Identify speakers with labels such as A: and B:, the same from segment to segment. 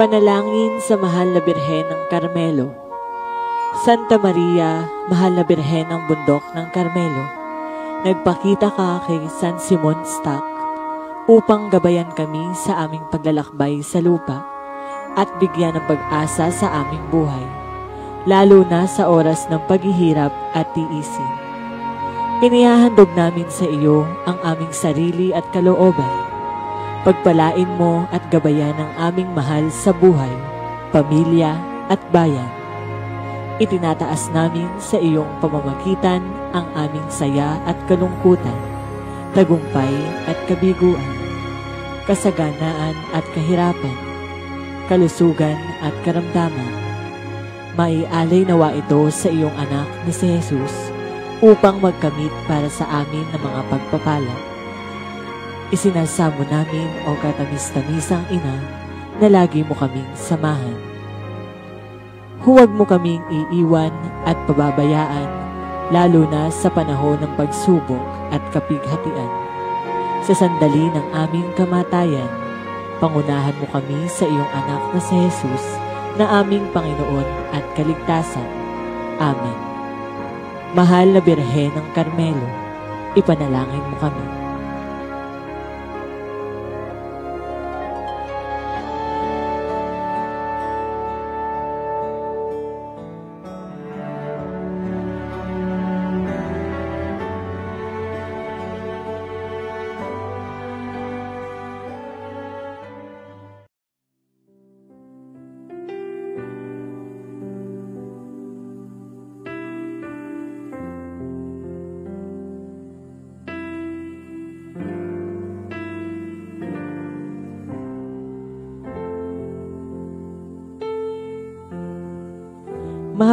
A: Panalangin sa Mahal na Birhen ng Carmelo. Santa Maria, Mahal na Birhen ng Bundok ng Carmelo, nagpakita ka kay San Simon Stock upang gabayan kami sa aming paglalakbay sa lupa at bigyan ng pag-asa sa aming buhay, lalo na sa oras ng paghihirap at tiisin. Inihahandog namin sa iyo ang aming sarili at kalooban Pagpalain mo at gabayan ang aming mahal sa buhay, pamilya at bayan. Itinataas namin sa iyong pamamagitan ang aming saya at kalungkutan, tagumpay at kabiguan, kasaganaan at kahirapan, kalusugan at karamdaman. Maialay nawa ito sa iyong anak na si Jesus upang magkamit para sa amin ng mga pagpapala Isinasamo namin o katamis-tamisang ina na lagi mo kaming samahan. Huwag mo kaming iiwan at pababayaan lalo na sa panahon ng pagsubok at kapighatian. Sa sandali ng aming kamatayan, pangunahan mo kami sa iyong anak na si Jesus na aming Panginoon at Kaligtasan. Amen. Mahal na Birhen ng Carmelo, ipanalangin mo kami.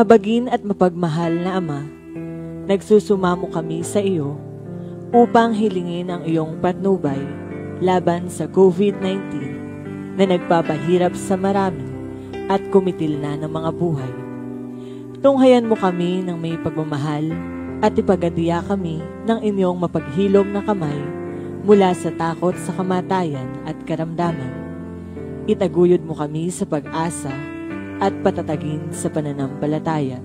A: Mahabagin at mapagmahal na Ama, nagsusumamo kami sa iyo upang hilingin ang iyong patnubay laban sa COVID-19 na nagpapahirap sa marami at kumitil na ng mga buhay. Tunghayan mo kami ng may pagmamahal at ipagadiya kami ng inyong mapaghilom na kamay mula sa takot sa kamatayan at karamdaman. Itaguyod mo kami sa pag-asa at patatagin sa pananampalataya.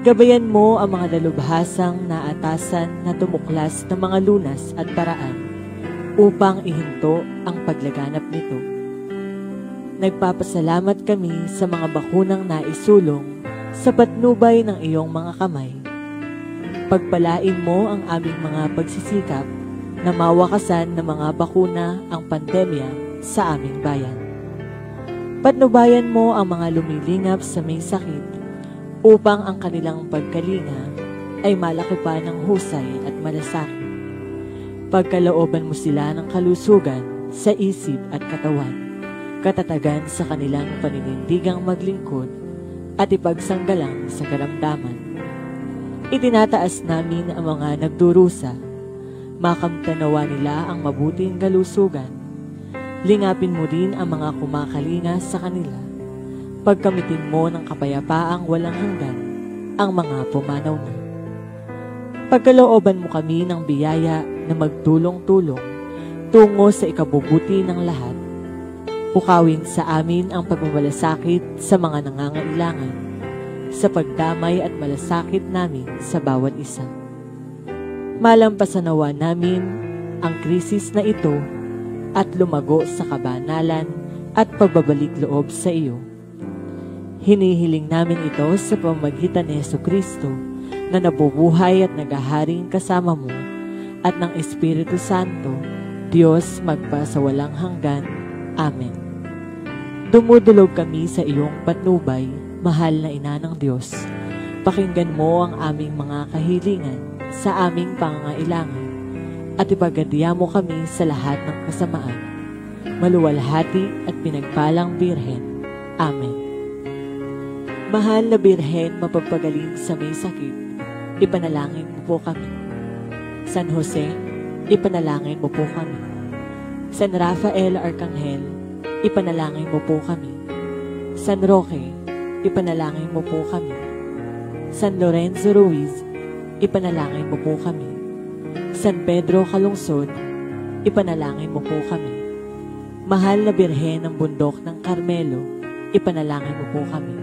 A: Gabayan mo ang mga dalubhasang naatasan na tumuklas ng mga lunas at paraan upang ihinto ang paglaganap nito. Nagpapasalamat kami sa mga bakunang naisulong sa patnubay ng iyong mga kamay. Pagpalain mo ang aming mga pagsisikap na mawakasan ng mga bakuna ang pandemya sa aming bayan. Patnubayan mo ang mga lumilingap sa may sakit upang ang kanilang pagkalinga ay malaki pa ng husay at malasakit. Pagkalooban mo sila ng kalusugan sa isip at katawan, katatagan sa kanilang paninindigang maglingkod at ipagsanggalang sa karamdaman. Itinataas namin ang mga nagdurusa, makamtanawa nila ang mabuting kalusugan Lingapin mo din ang mga kumakalinga sa kanila. Pagkamitin mo ng kapayapaang walang hanggan ang mga pumanaw na. Pagkalooban mo kami ng biyaya na magtulong-tulong tungo sa ikabubuti ng lahat. Pukawin sa amin ang pagmamalasakit sa mga nangangailangan, sa pagdamay at malasakit namin sa bawat isa. Malampasanawa namin ang krisis na ito at lumago sa kabanalan at pagbabalik loob sa iyo. Hinihiling namin ito sa pamagitan ni Yeso Kristo na nabubuhay at nagaharing kasama mo at ng Espiritu Santo, Diyos magpasawalang hanggan. Amen. Dumudulog kami sa iyong patnubay, mahal na ina ng Diyos. Pakinggan mo ang aming mga kahilingan sa aming pangangailangan at ipagadya mo kami sa lahat ng kasamaan. Maluwalhati at pinagpalang Birhen. Amen. Mahal na Birhen, mapagpagaling sa may sakit, ipanalangin mo po kami. San Jose, ipanalangin mo po kami. San Rafael Arcangel, ipanalangin mo po kami. San Roque, ipanalangin mo po kami. San Lorenzo Ruiz, ipanalangin mo po kami. San Pedro Kalungsod, ipanalangin mo po kami. Mahal na Birhen ng Bundok ng Carmelo, ipanalangin mo po kami.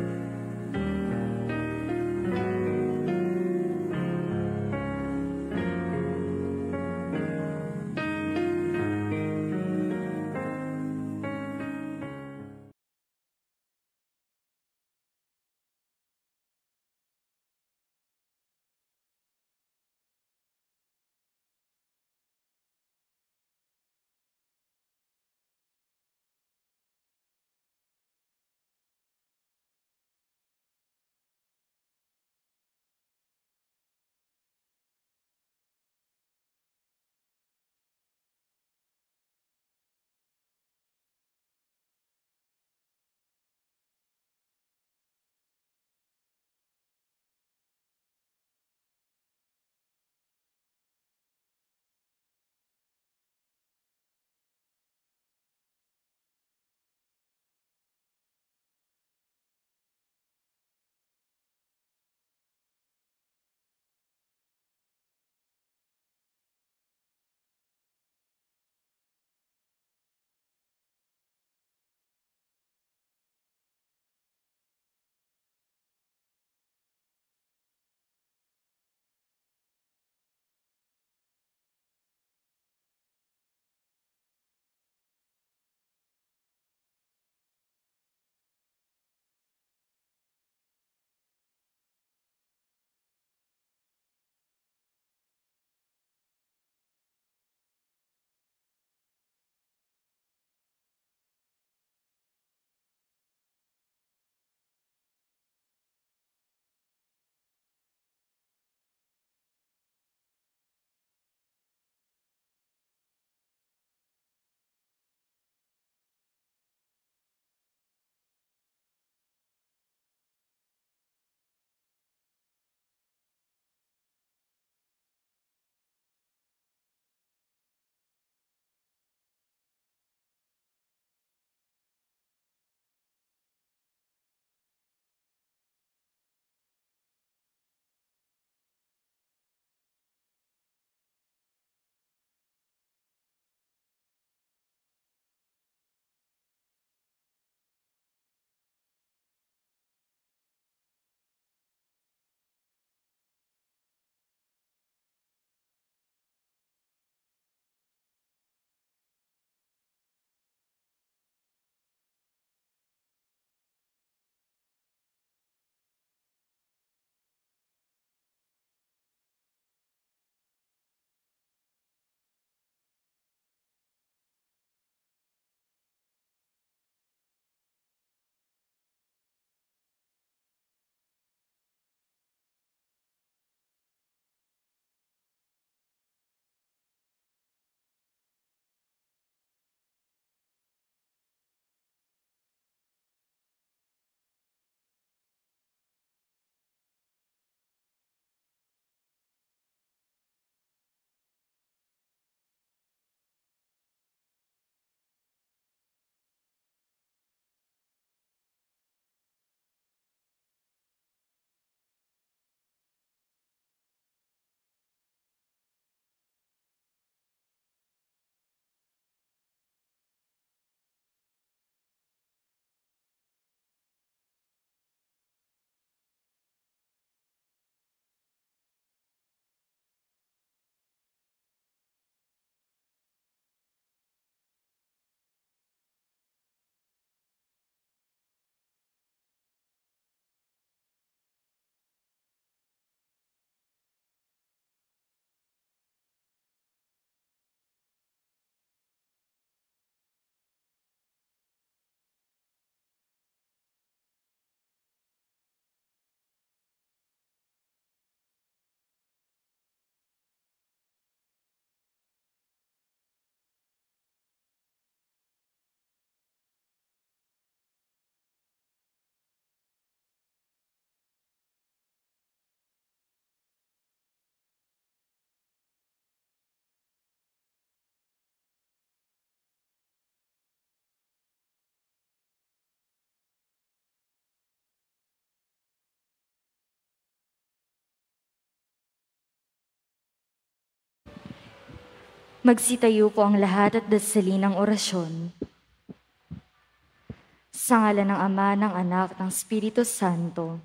B: Magsitayo po ang lahat at dasalin ng orasyon. Sa ngala ng Ama, ng Anak, ng Espiritu Santo.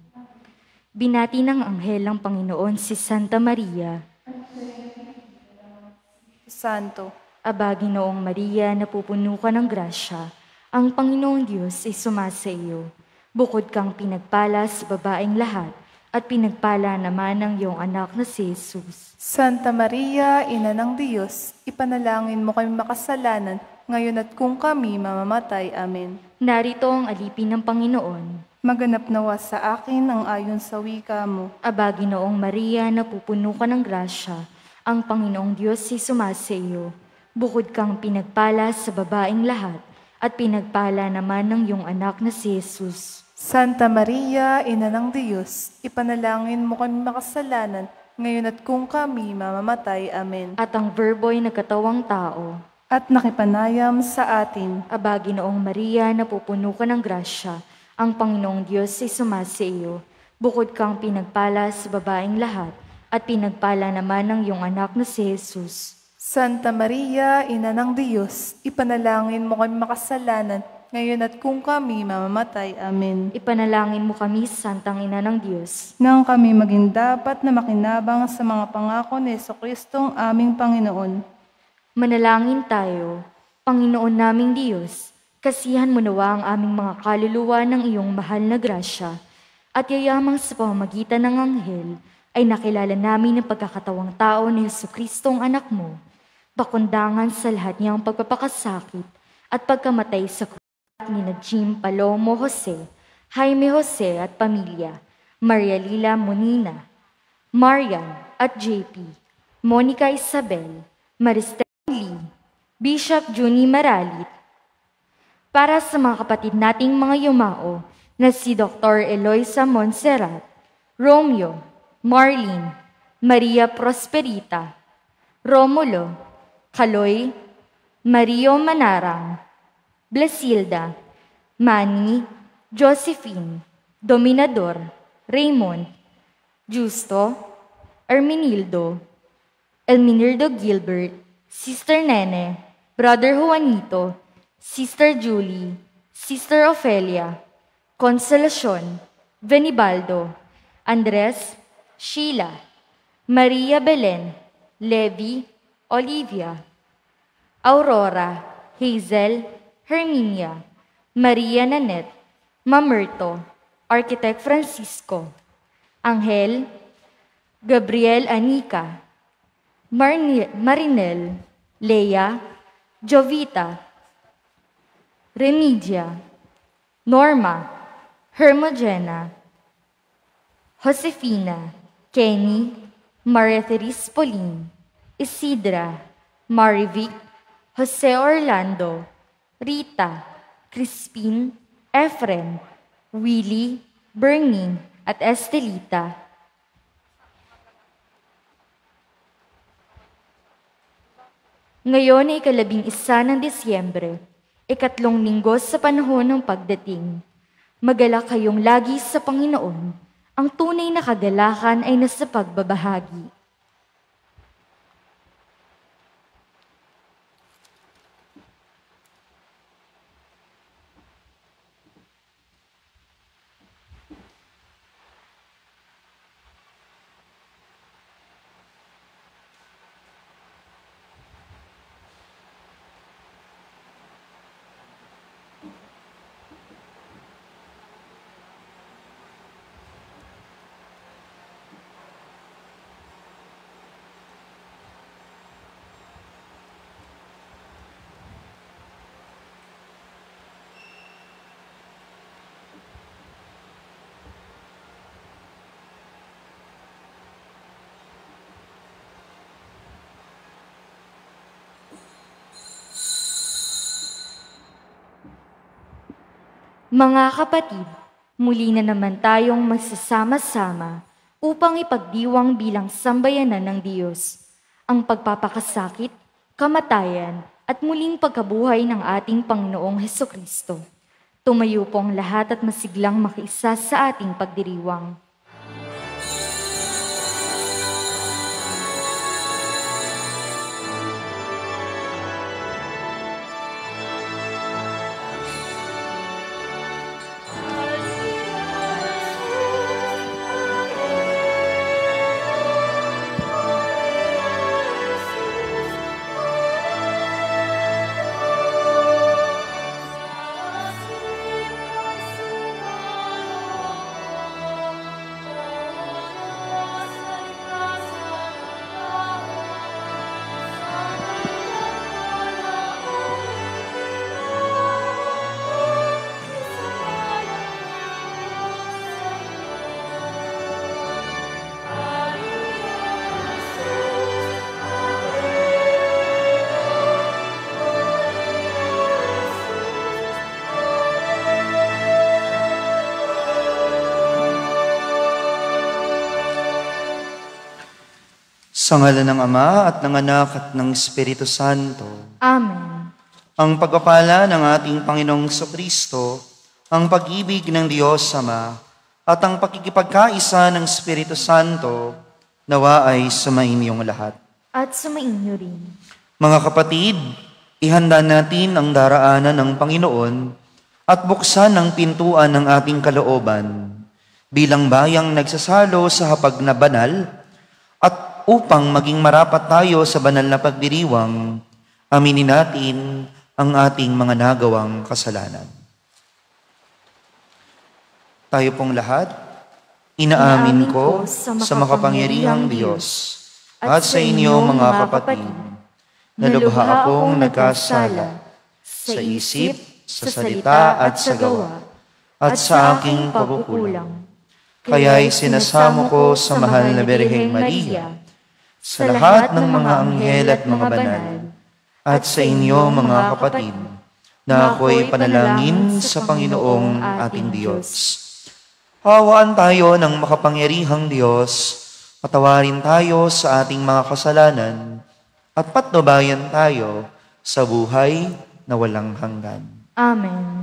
B: Binati ng anghel ng Panginoon si Santa Maria.
C: Santo,
B: Aba, Ginoong Maria, napupuno ka ng grasya. Ang Panginoong Diyos ay sumasa iyo. Bukod kang pinagpala sa babaeng lahat, at pinagpala naman ng iyong anak na si Jesus.
C: Santa Maria, Ina ng Diyos, ipanalangin mo kami makasalanan, ngayon at kung kami mamamatay. Amen.
B: Narito ang alipin ng Panginoon.
C: Maganap nawa sa akin ang ayon sa wika mo.
B: Aba, Ginoong Maria, napupuno ka ng grasya. Ang Panginoong Diyos ay sumasa iyo. Bukod kang pinagpala sa babaeng lahat, at pinagpala naman ng iyong anak na si Jesus.
C: Santa Maria, Ina ng Diyos, ipanalangin mo kami makasalanan, ngayon at kung kami mamamatay. Amen.
B: At ang verbo ay nagkatawang tao.
C: At nakipanayam sa atin.
B: Aba, Ginoong Maria, napupuno ka ng grasya. Ang Panginoong Diyos ay sumasa iyo. Bukod kang pinagpala sa babaeng lahat, at pinagpala naman ng iyong anak na si Jesus.
C: Santa Maria, Ina ng Diyos, ipanalangin mo kami makasalanan, ngayon at kung kami mamamatay. Amen.
B: Ipanalangin mo kami, Santang Ina ng Diyos.
C: Nang kami maging dapat na makinabang sa mga pangako ni Yeso Kristong aming Panginoon.
B: Manalangin tayo, Panginoon naming Diyos, kasihan mo nawa ang aming mga kaluluwa ng iyong mahal na grasya, at yayamang sa pamamagitan ng anghel ay nakilala namin ang pagkakatawang tao ni Yeso Kristong anak mo, pakundangan sa lahat niyang pagpapakasakit at pagkamatay sa ni na Jim Palomo Jose, Jaime Jose at pamilya, Maria Lila Monina, Marian at JP, Monica Isabel, Maristel Lee, Bishop Juni Maralit, para sa mga kapatid nating mga yumao na si Dr. Eloisa Monserrat, Romeo, Marlene, Maria Prosperita, Romulo, Kaloy, Mario Manarang, Blasilda, Manny, Josephine, Dominador, Raymond, Justo, Erminildo, Elminildo Gilbert, Sister Nene, Brother Juanito, Sister Julie, Sister Ofelia, Consolacion, Venibaldo, Andres, Sheila, Maria Belen, Levi, Olivia, Aurora, Hazel, Herminia, Maria Nanette, Mamerto, Architect Francisco, Angel, Gabriel Anika, Marinel, Leia, Jovita, Remidia, Norma, Hermogena, Josefina, Kenny, Maria Therese Pauline, Isidra, Marivic, Jose Orlando, Rita, Crispin, Efren, Willie, Bernie, at Estelita. Ngayon ay ikalabing isa ng Disyembre, ikatlong linggo sa panahon ng pagdating. Magalak kayong lagi sa Panginoon. Ang tunay na kagalakan ay nasa pagbabahagi. Mga kapatid, muli na naman tayong magsasama-sama upang ipagdiwang bilang sambayanan ng Diyos ang pagpapakasakit, kamatayan, at muling pagkabuhay ng ating Panginoong Heso Kristo. Tumayo po ang lahat at masiglang makiisa sa ating pagdiriwang.
D: Sa ngala ng Ama at ng Anak at ng Espiritu Santo.
B: Amen.
D: Ang pagpapala ng ating Panginoong Kristo, ang pag-ibig ng Diyos Ama, at ang pakikipagkaisa ng Espiritu Santo, nawa ay sumainyong lahat.
B: At sumainyo rin.
D: Mga kapatid, ihanda natin ang daraanan ng Panginoon at buksan ang pintuan ng ating kalooban bilang bayang nagsasalo sa hapag na banal at upang maging marapat tayo sa banal na pagdiriwang, aminin natin ang ating mga nagawang kasalanan. Tayo pong lahat, inaamin ko sa makapangyarihang Diyos at sa inyo mga kapatid, na lubha akong nagkasala sa isip, sa salita at sa gawa, at sa aking pagkukulang. Kaya'y sinasamo ko sa mahal na Birheng Maria, sa lahat ng mga anghel at mga banal, at sa inyo mga kapatid, na ako'y panalangin sa Panginoong ating Diyos. Hawaan tayo ng makapangyarihang Diyos, patawarin tayo sa ating mga kasalanan, at patnubayan tayo sa buhay na walang hanggan.
B: Amen.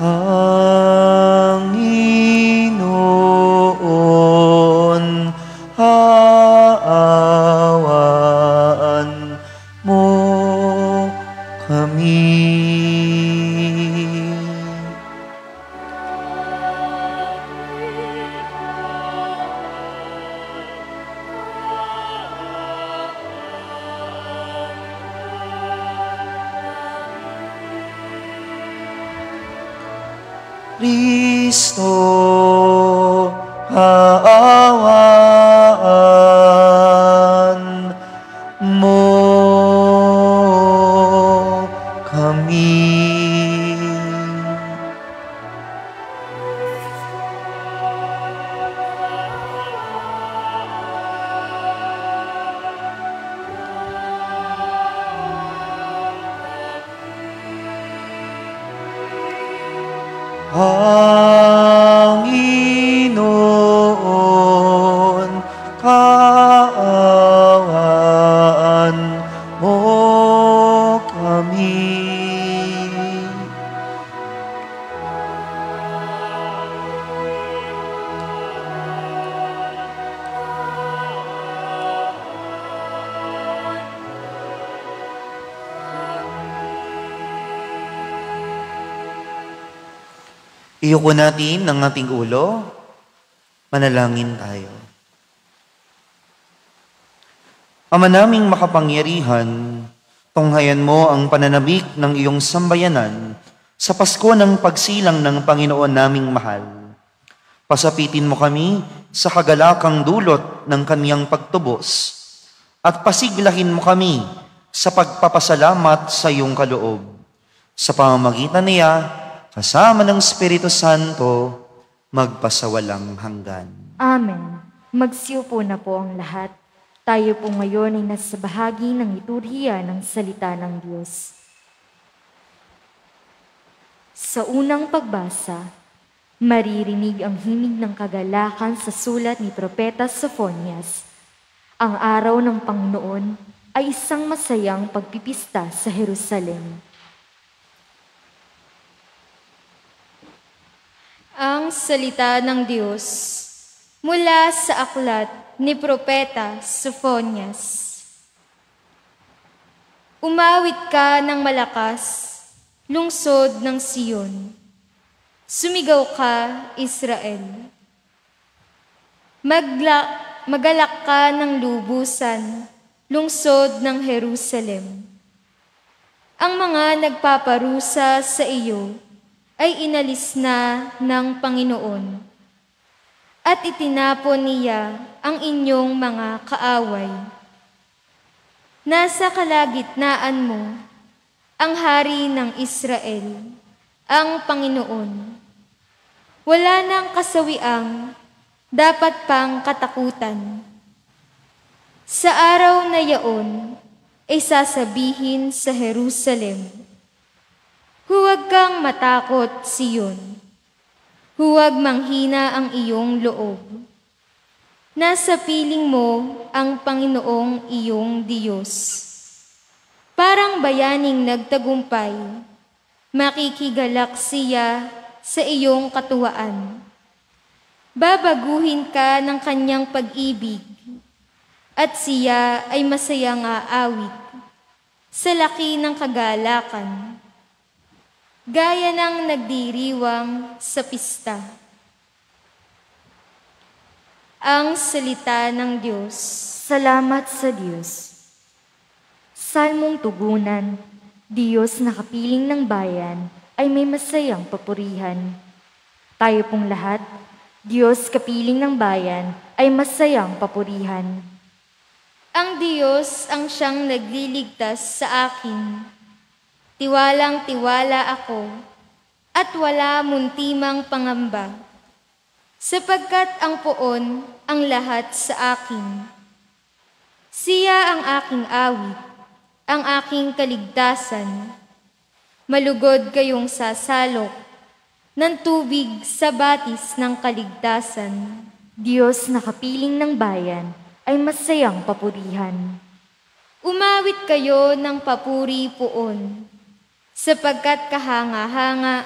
D: Panginoon, Kristo, haawaan Iyuko natin ang ating ulo. Manalangin tayo. Ama naming makapangyarihan, tunghayan mo ang pananabik ng iyong sambayanan sa Pasko ng pagsilang ng Panginoon naming mahal. Pasapitin mo kami sa kagalakang dulot ng kaniyang pagtubos at pasiglahin mo kami sa pagpapasalamat sa iyong kaloob. Sa pamamagitan niya, kasama ng Espiritu Santo, magpasawalang hanggan.
B: Amen. Magsiupo na po ang lahat. Tayo po ngayon ay nasa bahagi ng liturhiya ng salita ng Diyos. Sa unang pagbasa, maririnig ang himig ng kagalakan sa sulat ni Propeta Sophonias. Ang araw ng Panginoon ay isang masayang pagpipista sa Jerusalem.
E: Ang salita ng Diyos mula sa aklat ni Propeta Sophonias. Umawit ka ng malakas, lungsod ng Siyon. Sumigaw ka, Israel. Magla, magalak ka ng lubusan, lungsod ng Jerusalem. Ang mga nagpaparusa sa iyo ay inalis na ng Panginoon at itinapon niya ang inyong mga kaaway. Nasa kalagitnaan mo ang hari ng Israel, ang Panginoon. Wala nang kasawiang dapat pang katakutan. Sa araw na yaon, ay sasabihin sa Jerusalem, Huwag kang matakot, Siyon. Huwag manghina ang iyong loob. Nasa piling mo ang Panginoong iyong Diyos. Parang bayaning nagtagumpay, makikigalak siya sa iyong katuwaan. Babaguhin ka ng kanyang pag-ibig at siya ay masayang aawit sa laki ng kagalakan, gaya ng nagdiriwang sa pista. Ang salita ng Diyos.
B: Salamat sa Diyos. Salmong tugunan, Diyos na kapiling ng bayan, ay may masayang papurihan. Tayo pong lahat, Diyos kapiling ng bayan, ay masayang papurihan.
E: Ang Diyos ang siyang nagliligtas sa akin. Tiwalang tiwala ako at wala muntimang pangamba. Sapagkat ang poon ang lahat sa akin. Siya ang aking awit, ang aking kaligtasan. Malugod kayong sasalok ng tubig sa batis ng kaligtasan.
B: Diyos na kapiling ng bayan, ay masayang papurihan.
E: Umawit kayo ng papuri poon, sapagkat kahanga-hanga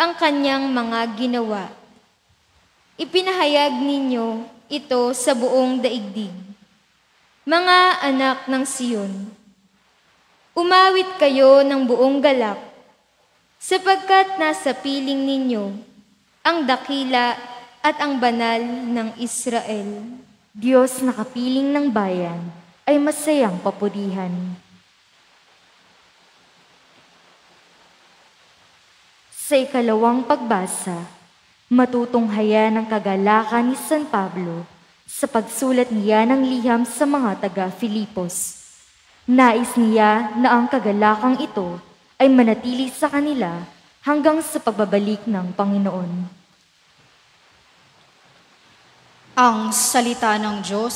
E: ang kanyang mga ginawa. Ipinahayag ninyo ito sa buong daigdig. Mga anak ng Siyon, umawit kayo ng buong galak, sapagkat nasa piling ninyo ang dakila at ang banal ng Israel.
B: Diyos na kapiling ng bayan ay masayang papurihan. Sa ikalawang pagbasa, matutunghayan ng kagalakan ni San Pablo sa pagsulat niya ng liham sa mga taga-Filipos. Nais niya na ang kagalakang ito ay manatili sa kanila hanggang sa pagbabalik ng Panginoon.
F: Ang salita ng Diyos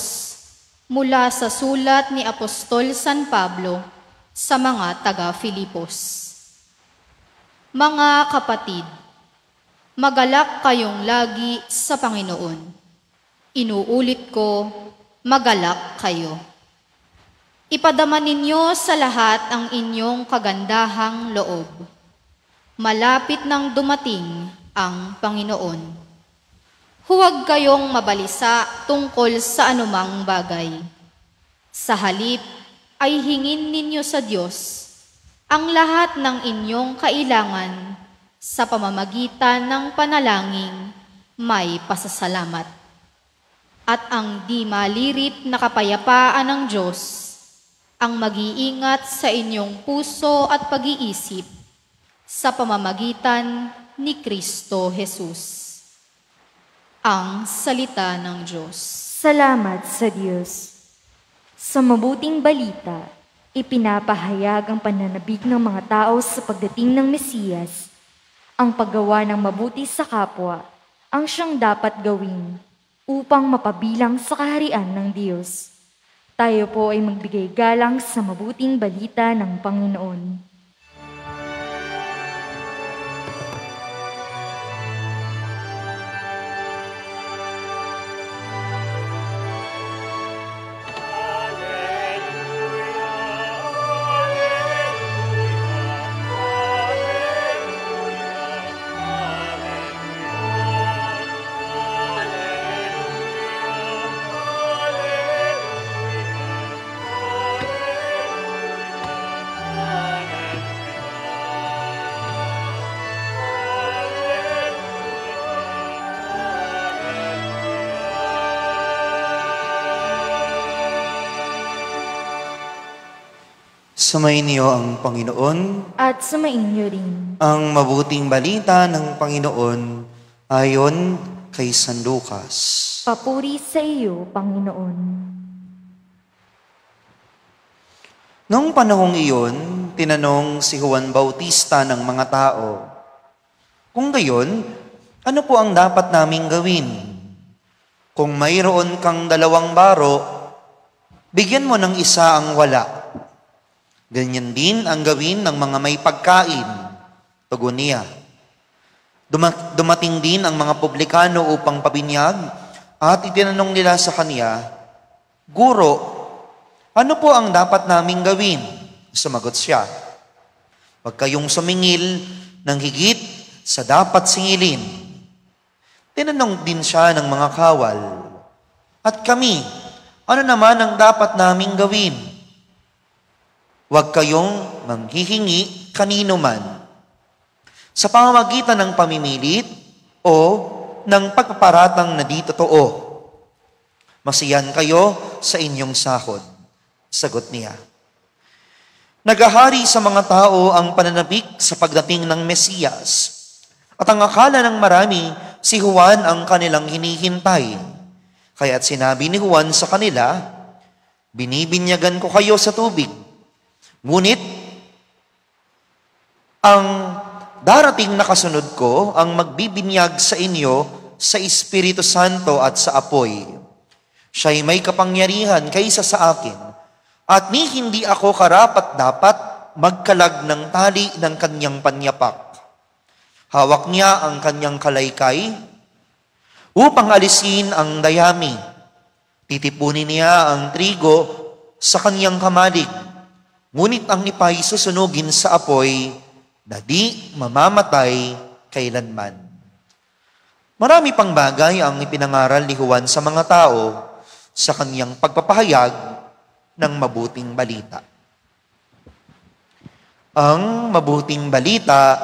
F: mula sa sulat ni Apostol San Pablo sa mga taga-Filipos. Mga kapatid, magalak kayong lagi sa Panginoon. Inuulit ko, magalak kayo. Ipadama ninyo sa lahat ang inyong kagandahang loob. Malapit nang dumating ang Panginoon. Huwag kayong mabalisa tungkol sa anumang bagay. Sa halip ay hingin ninyo sa Diyos ang lahat ng inyong kailangan sa pamamagitan ng panalangin may pasasalamat. At ang di malirip na kapayapaan ng Diyos ang mag-iingat sa inyong puso at pag-iisip sa pamamagitan ni Kristo Jesus ang salita ng Diyos.
B: Salamat sa Diyos. Sa mabuting balita, ipinapahayag ang pananabik ng mga tao sa pagdating ng Mesiyas. Ang paggawa ng mabuti sa kapwa ang siyang dapat gawin upang mapabilang sa kaharian ng Diyos. Tayo po ay magbigay galang sa mabuting balita ng Panginoon.
D: Sumayin niyo ang Panginoon.
B: At sumayin niyo rin.
D: Ang mabuting balita ng Panginoon ayon kay San Lucas.
B: Papuri sa iyo, Panginoon.
D: Noong panahong iyon, tinanong si Juan Bautista ng mga tao, Kung gayon, ano po ang dapat naming gawin? Kung mayroon kang dalawang baro, bigyan mo ng isa ang wala Ganyan din ang gawin ng mga may pagkain. Duma- dumating din ang mga publikano upang pabinyag at itinanong nila sa kanya, Guro, ano po ang dapat naming gawin? Sumagot siya, Huwag kayong sumingil ng higit sa dapat singilin. Tinanong din siya ng mga kawal, At kami, ano naman ang dapat naming gawin? Huwag kayong manghihingi kanino man sa pamamagitan ng pamimilit o ng pagpaparatang na di totoo. Masiyan kayo sa inyong sahod. Sagot niya. Nagahari sa mga tao ang pananabik sa pagdating ng Mesiyas. At ang akala ng marami, si Juan ang kanilang hinihintay. Kaya't sinabi ni Juan sa kanila, Binibinyagan ko kayo sa tubig Ngunit, ang darating na kasunod ko ang magbibinyag sa inyo sa Espiritu Santo at sa apoy. Siya'y may kapangyarihan kaysa sa akin, at ni hindi ako karapat dapat magkalag ng tali ng kanyang panyapak. Hawak niya ang kanyang kalaykay upang alisin ang dayami. Titipunin niya ang trigo sa kanyang kamalig Ngunit ang ipay susunugin sa apoy na di mamamatay kailanman. Marami pang bagay ang ipinangaral ni Juan sa mga tao sa kanyang pagpapahayag ng mabuting balita. Ang mabuting balita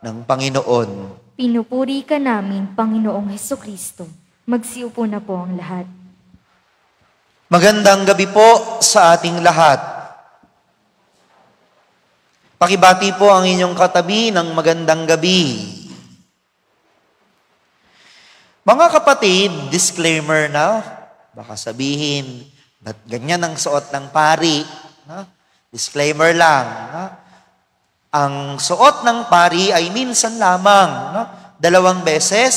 D: ng Panginoon.
B: Pinupuri ka namin, Panginoong Heso Kristo. Magsiupo na po ang lahat.
D: Magandang gabi po sa ating lahat. Pakibati po ang inyong katabi ng magandang gabi. Mga kapatid, disclaimer na, baka sabihin, ba't ganyan ang suot ng pari? Na? Disclaimer lang. Na? Ang suot ng pari ay minsan lamang, no? dalawang beses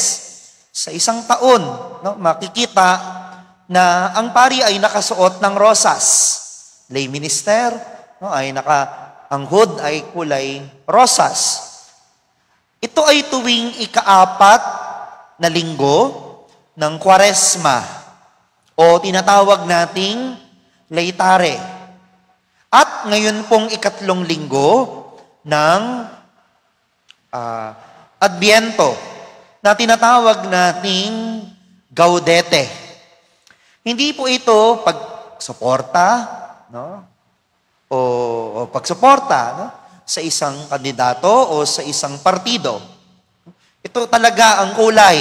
D: sa isang taon. No? Makikita na ang pari ay nakasuot ng rosas. Lay minister no? ay naka ang hood ay kulay rosas. Ito ay tuwing ikaapat na linggo ng kwaresma o tinatawag nating leitare. At ngayon pong ikatlong linggo ng uh, Adbiento na tinatawag nating Gaudete. Hindi po ito pagsuporta, no? O, pagsuporta no? sa isang kandidato o sa isang partido. Ito talaga ang kulay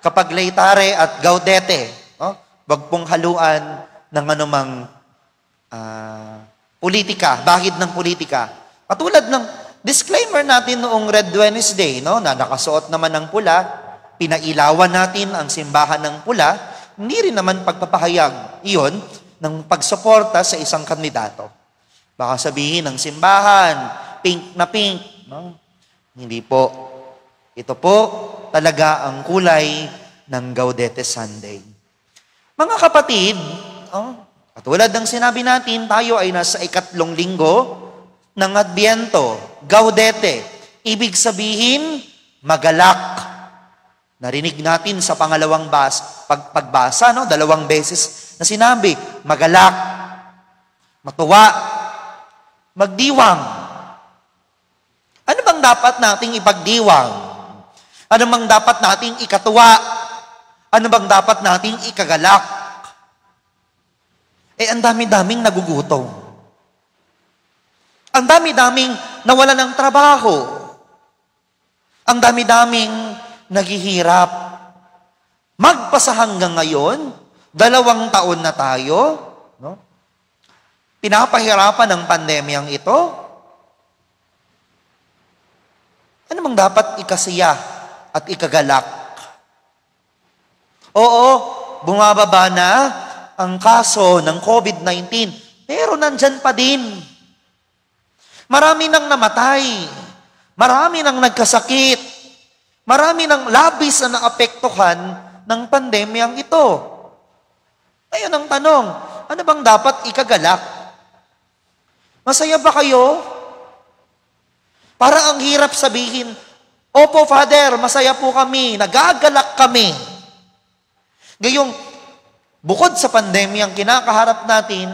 D: kapag Leitare at Gaudete. No? Wag pong haluan ng anumang uh, politika, bahid ng politika. Katulad ng disclaimer natin noong Red Wednesday, no, na nakasuot naman ng pula, pinailawan natin ang simbahan ng pula, hindi rin naman pagpapahayag iyon ng pagsuporta sa isang kandidato. Baka sabihin ng simbahan, pink na pink. No? Hindi po. Ito po talaga ang kulay ng Gaudete Sunday. Mga kapatid, oh, katulad ng sinabi natin, tayo ay nasa ikatlong linggo ng Adbiento, Gaudete. Ibig sabihin, magalak. Narinig natin sa pangalawang bas, pag, pagbasa, no? dalawang beses na sinabi, magalak, matuwa, magdiwang. Ano bang dapat nating ipagdiwang? Ano bang dapat nating ikatuwa? Ano bang dapat nating ikagalak? Eh, ang dami-daming nagugutom. Ang dami-daming nawala ng trabaho. Ang dami-daming naghihirap. Magpasa hanggang ngayon, dalawang taon na tayo? Pinapahirapan ng pandemyang ito? Ano mang dapat ikasiya at ikagalak? Oo, bumababa na ang kaso ng COVID-19, pero nandyan pa din. Marami nang namatay. Marami nang nagkasakit. Marami nang labis na naapektuhan ng pandemyang ito. Ngayon ang tanong, ano bang dapat ikagalak? Masaya ba kayo? Para ang hirap sabihin, Opo, Father, masaya po kami, nagagalak kami. Ngayong, bukod sa pandemyang kinakaharap natin,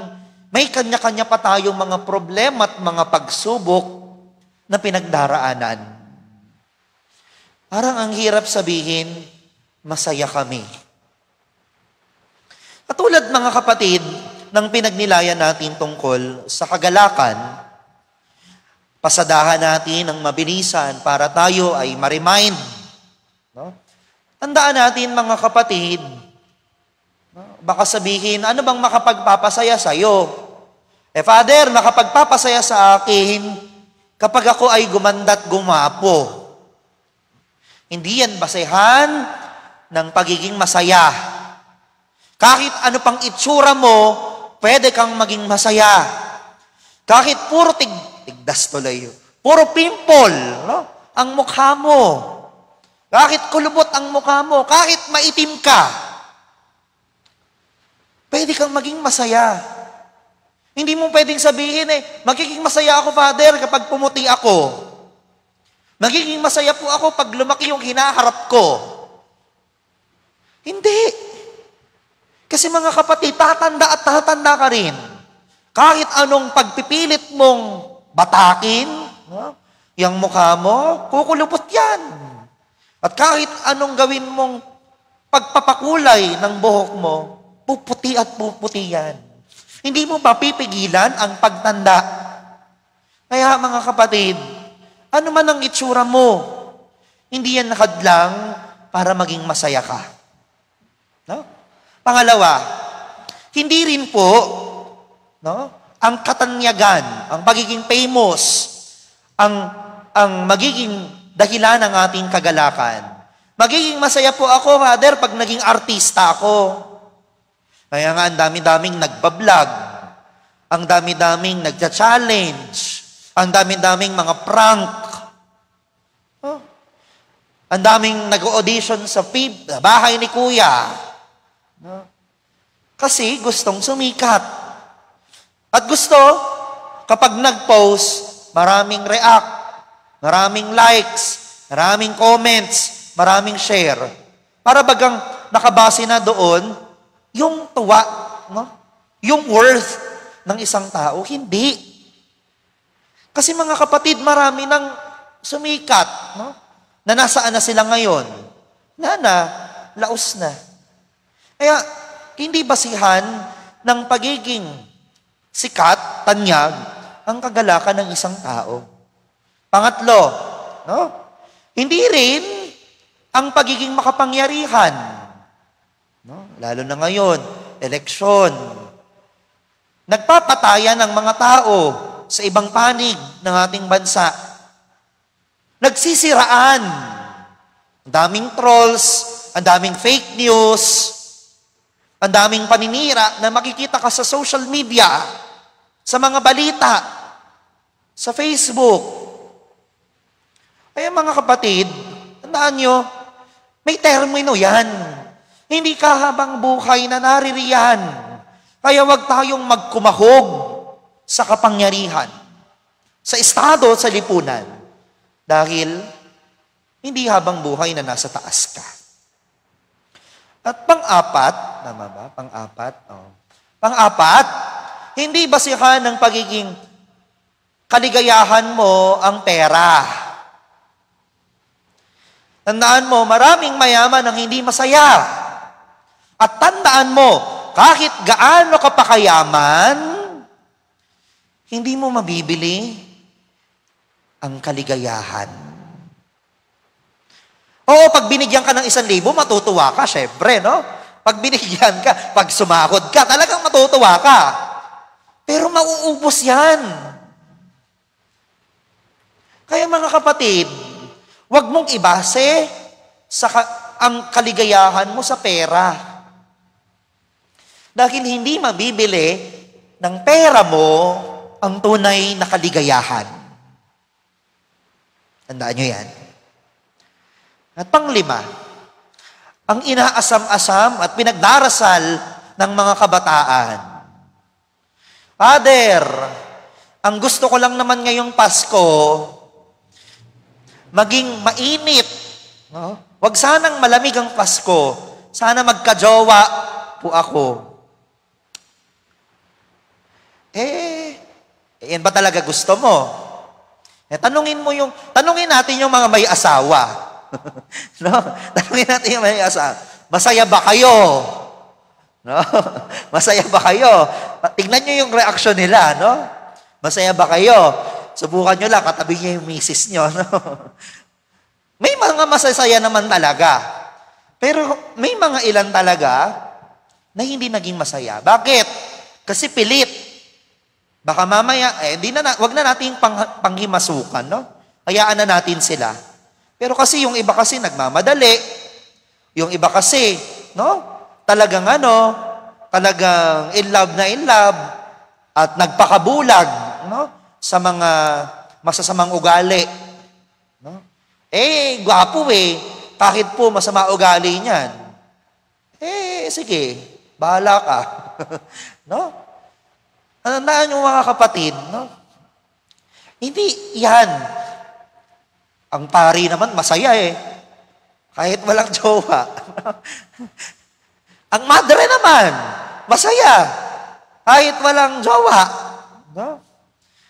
D: may kanya-kanya pa tayong mga problema at mga pagsubok na pinagdaraanan. Parang ang hirap sabihin, masaya kami. Katulad mga kapatid, ng pinagnilayan natin tungkol sa kagalakan, pasadahan natin ng mabilisan para tayo ay ma-remind. No? Tandaan natin mga kapatid, no? baka sabihin, ano bang makapagpapasaya sa iyo? Eh Father, nakapagpapasaya sa akin kapag ako ay gumanda't gumapo. Hindi yan basehan ng pagiging masaya. Kahit ano pang itsura mo, pwede kang maging masaya. Kahit puro tig Tigdas tuloy. Puro pimple, no? Ang mukha mo. Kahit kulubot ang mukha mo, kahit maitim ka, pwede kang maging masaya. Hindi mo pwedeng sabihin eh, magiging masaya ako, Father, kapag pumuti ako. Magiging masaya po ako pag lumaki yung hinaharap ko. Hindi. Kasi mga kapatid, tatanda at tatanda ka rin. Kahit anong pagpipilit mong batakin, no? yung mukha mo, kukulupot yan. At kahit anong gawin mong pagpapakulay ng buhok mo, puputi at puputi yan. Hindi mo papipigilan ang pagtanda. Kaya mga kapatid, ano man ang itsura mo, hindi yan nakadlang para maging masaya ka. No? Pangalawa, hindi rin po no, ang katanyagan, ang pagiging famous, ang, ang magiging dahilan ng ating kagalakan. Magiging masaya po ako, Father, pag naging artista ako. Kaya nga, ang dami-daming nagbablog. Ang dami-daming nagja-challenge. Ang dami-daming mga prank. Oh. Ang daming nag-audition sa bahay ni Kuya. No? Kasi gustong sumikat. At gusto, kapag nag-post, maraming react, maraming likes, maraming comments, maraming share. Para bagang nakabase na doon, yung tuwa, no? yung worth ng isang tao, hindi. Kasi mga kapatid, marami nang sumikat, no? na nasaan na sila ngayon. Na na, laos na. Kaya, hindi basihan ng pagiging sikat, tanyag, ang kagalakan ng isang tao. Pangatlo, no? Hindi rin ang pagiging makapangyarihan. No? Lalo na ngayon, eleksyon. Nagpapatayan ng mga tao sa ibang panig ng ating bansa. Nagsisiraan. Ang daming trolls, ang daming fake news, ang daming paninira na makikita ka sa social media sa mga balita, sa Facebook. Kaya mga kapatid, tandaan nyo, may termino yan. Hindi ka habang buhay na naririyan. Kaya wag tayong magkumahog sa kapangyarihan, sa estado, sa lipunan. Dahil hindi habang buhay na nasa taas ka. At pang-apat, tama ba? Pang-apat, oh. Pang-apat, hindi basihan ng pagiging kaligayahan mo ang pera. Tandaan mo, maraming mayaman ang hindi masaya. At tandaan mo, kahit gaano ka pa kayaman, hindi mo mabibili ang kaligayahan. Oo, pag binigyan ka ng isang libo, matutuwa ka, syempre, no? Pag binigyan ka, pag sumakot ka, talagang matutuwa ka. Pero mauubos yan. Kaya mga kapatid, huwag mong ibase sa ka- ang kaligayahan mo sa pera. Dahil hindi mabibili ng pera mo ang tunay na kaligayahan. Tandaan nyo yan. At panglima, ang inaasam-asam at pinagdarasal ng mga kabataan Father, Ang gusto ko lang naman ngayong Pasko, maging mainit. No? Huwag sanang malamig ang Pasko. Sana magkajowa po ako. Eh, yan ba talaga gusto mo? Eh, tanungin mo yung, tanungin natin yung mga may asawa. no? Tanungin natin yung may asawa. Masaya ba kayo? No? Masaya ba kayo? Tingnan nyo yung reaksyon nila, no? Masaya ba kayo? Subukan nyo lang, katabi niyo yung misis nyo, no? May mga masasaya naman talaga. Pero may mga ilan talaga na hindi naging masaya. Bakit? Kasi pilit. Baka mamaya, eh, di na, wag na nating pang, panghimasukan, no? Hayaan na natin sila. Pero kasi yung iba kasi nagmamadali. Yung iba kasi, no? Talagang ano, talagang in love na in love at nagpakabulag, no? Sa mga masasamang ugali. No? Eh, gwapo eh. Kahit po masama ugali niyan. Eh, sige, bahala ka. no? Tandaan yung mga kapatid, no? Hindi yan. Ang pari naman, masaya eh. Kahit walang jowa. Ang madre naman, masaya. Kahit walang jowa.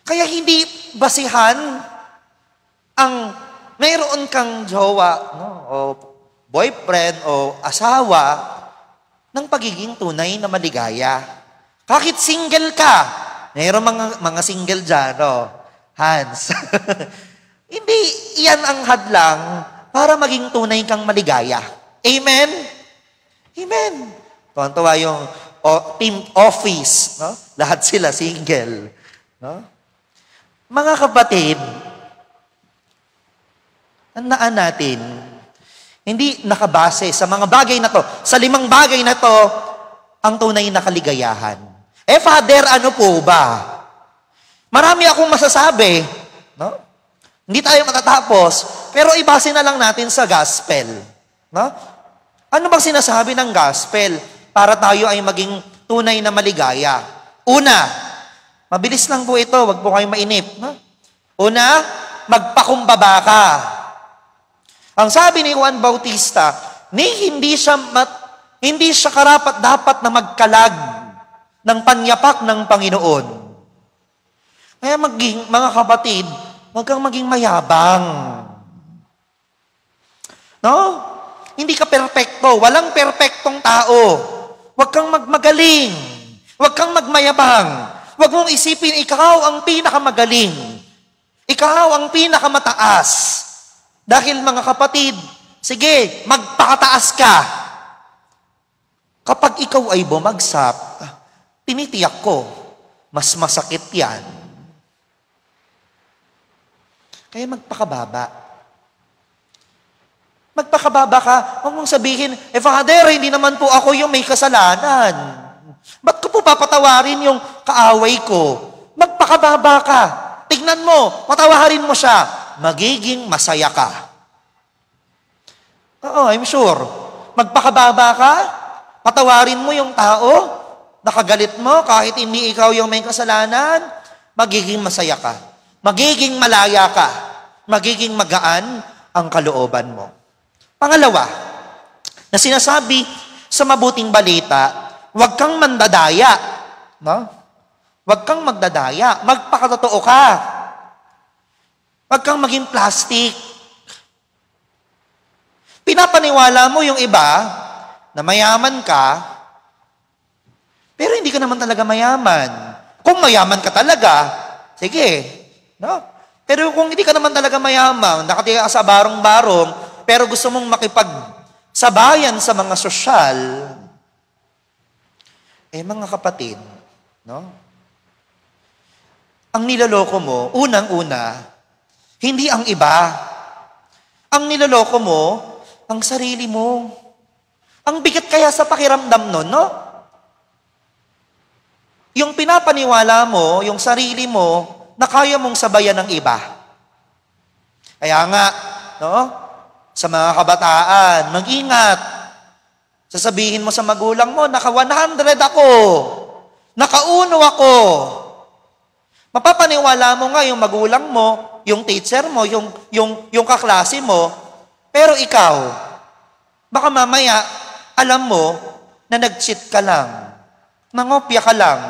D: Kaya hindi basihan ang mayroon kang jowa, no? o boyfriend, o asawa, ng pagiging tunay na maligaya. Kahit single ka, mayroon mga, mga single dyan, no? Hans. Hindi iyan ang hadlang para maging tunay kang maligaya. Amen? Amen. Tuwan-tuwa yung o, team office, no? Lahat sila single, no? Mga kapatid, tandaan natin, hindi nakabase sa mga bagay na to, sa limang bagay na to, ang tunay na kaligayahan. Eh, Father, ano po ba? Marami akong masasabi, no? Hindi tayo matatapos, pero ibase na lang natin sa gospel. No? Ano bang sinasabi ng gospel para tayo ay maging tunay na maligaya? Una, mabilis lang po ito, wag po kayong mainip. No? Una, magpakumbaba ka. Ang sabi ni Juan Bautista, ni hindi siya mat, hindi siya karapat dapat na magkalag ng panyapak ng Panginoon. Kaya maging, mga kapatid, huwag kang maging mayabang. No? Hindi ka perpekto. Walang perpektong tao. Huwag kang magmagaling. Huwag kang magmayabang. Huwag mong isipin, ikaw ang pinakamagaling. Ikaw ang pinakamataas. Dahil mga kapatid, sige, magpakataas ka. Kapag ikaw ay bumagsak, tinitiyak ko, mas masakit yan. Kaya magpakababa. Magpakababa ka, huwag mong sabihin, eh Father, hindi naman po ako yung may kasalanan. Ba't ko po papatawarin yung kaaway ko? Magpakababa ka. Tignan mo, patawarin mo siya. Magiging masaya ka. Oo, I'm sure. Magpakababa ka, patawarin mo yung tao, nakagalit mo kahit hindi ikaw yung may kasalanan, magiging masaya ka. Magiging malaya ka. Magiging magaan ang kalooban mo. Pangalawa, na sinasabi sa mabuting balita, huwag kang mandadaya. No? Huwag kang magdadaya. Magpakatotoo ka. Huwag kang maging plastic. Pinapaniwala mo yung iba na mayaman ka, pero hindi ka naman talaga mayaman. Kung mayaman ka talaga, sige. No? Pero kung hindi ka naman talaga mayaman, nakatira ka sa barong-barong, pero gusto mong makipag sabayan sa mga sosyal, eh mga kapatid, no? Ang niloloko mo, unang-una, hindi ang iba. Ang niloloko mo, ang sarili mo. Ang bigat kaya sa pakiramdam nun, no? Yung pinapaniwala mo, yung sarili mo, na kaya mong sabayan ng iba. Kaya nga, no? Sa mga kabataan, mag-ingat. Sasabihin mo sa magulang mo, naka 100 ako. Nakauno ako. Mapapaniwala mo nga yung magulang mo, yung teacher mo, yung, yung, yung kaklase mo, pero ikaw, baka mamaya, alam mo na nag-cheat ka lang, nangopya ka lang,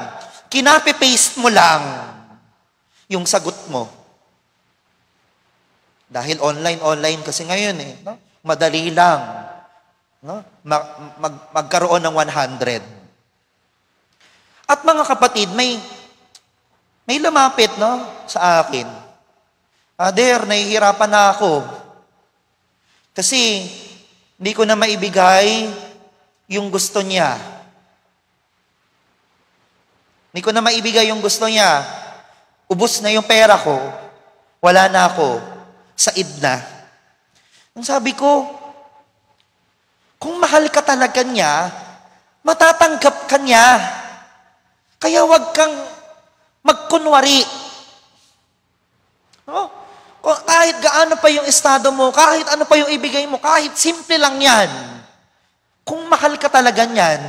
D: kinapi-paste mo lang yung sagot mo. Dahil online-online kasi ngayon eh. No? Madali lang. No? Mag, mag, magkaroon ng 100. At mga kapatid, may may lumapit no, sa akin. Father, nahihirapan na ako. Kasi hindi ko na maibigay yung gusto niya. Hindi ko na maibigay yung gusto niya. Ubus na yung pera ko. Wala na ako. Said na. Ang sabi ko, kung mahal ka talaga niya, matatanggap ka niya. Kaya wag kang magkunwari. Oh, kahit gaano pa yung estado mo, kahit ano pa yung ibigay mo, kahit simple lang yan. Kung mahal ka talaga niyan,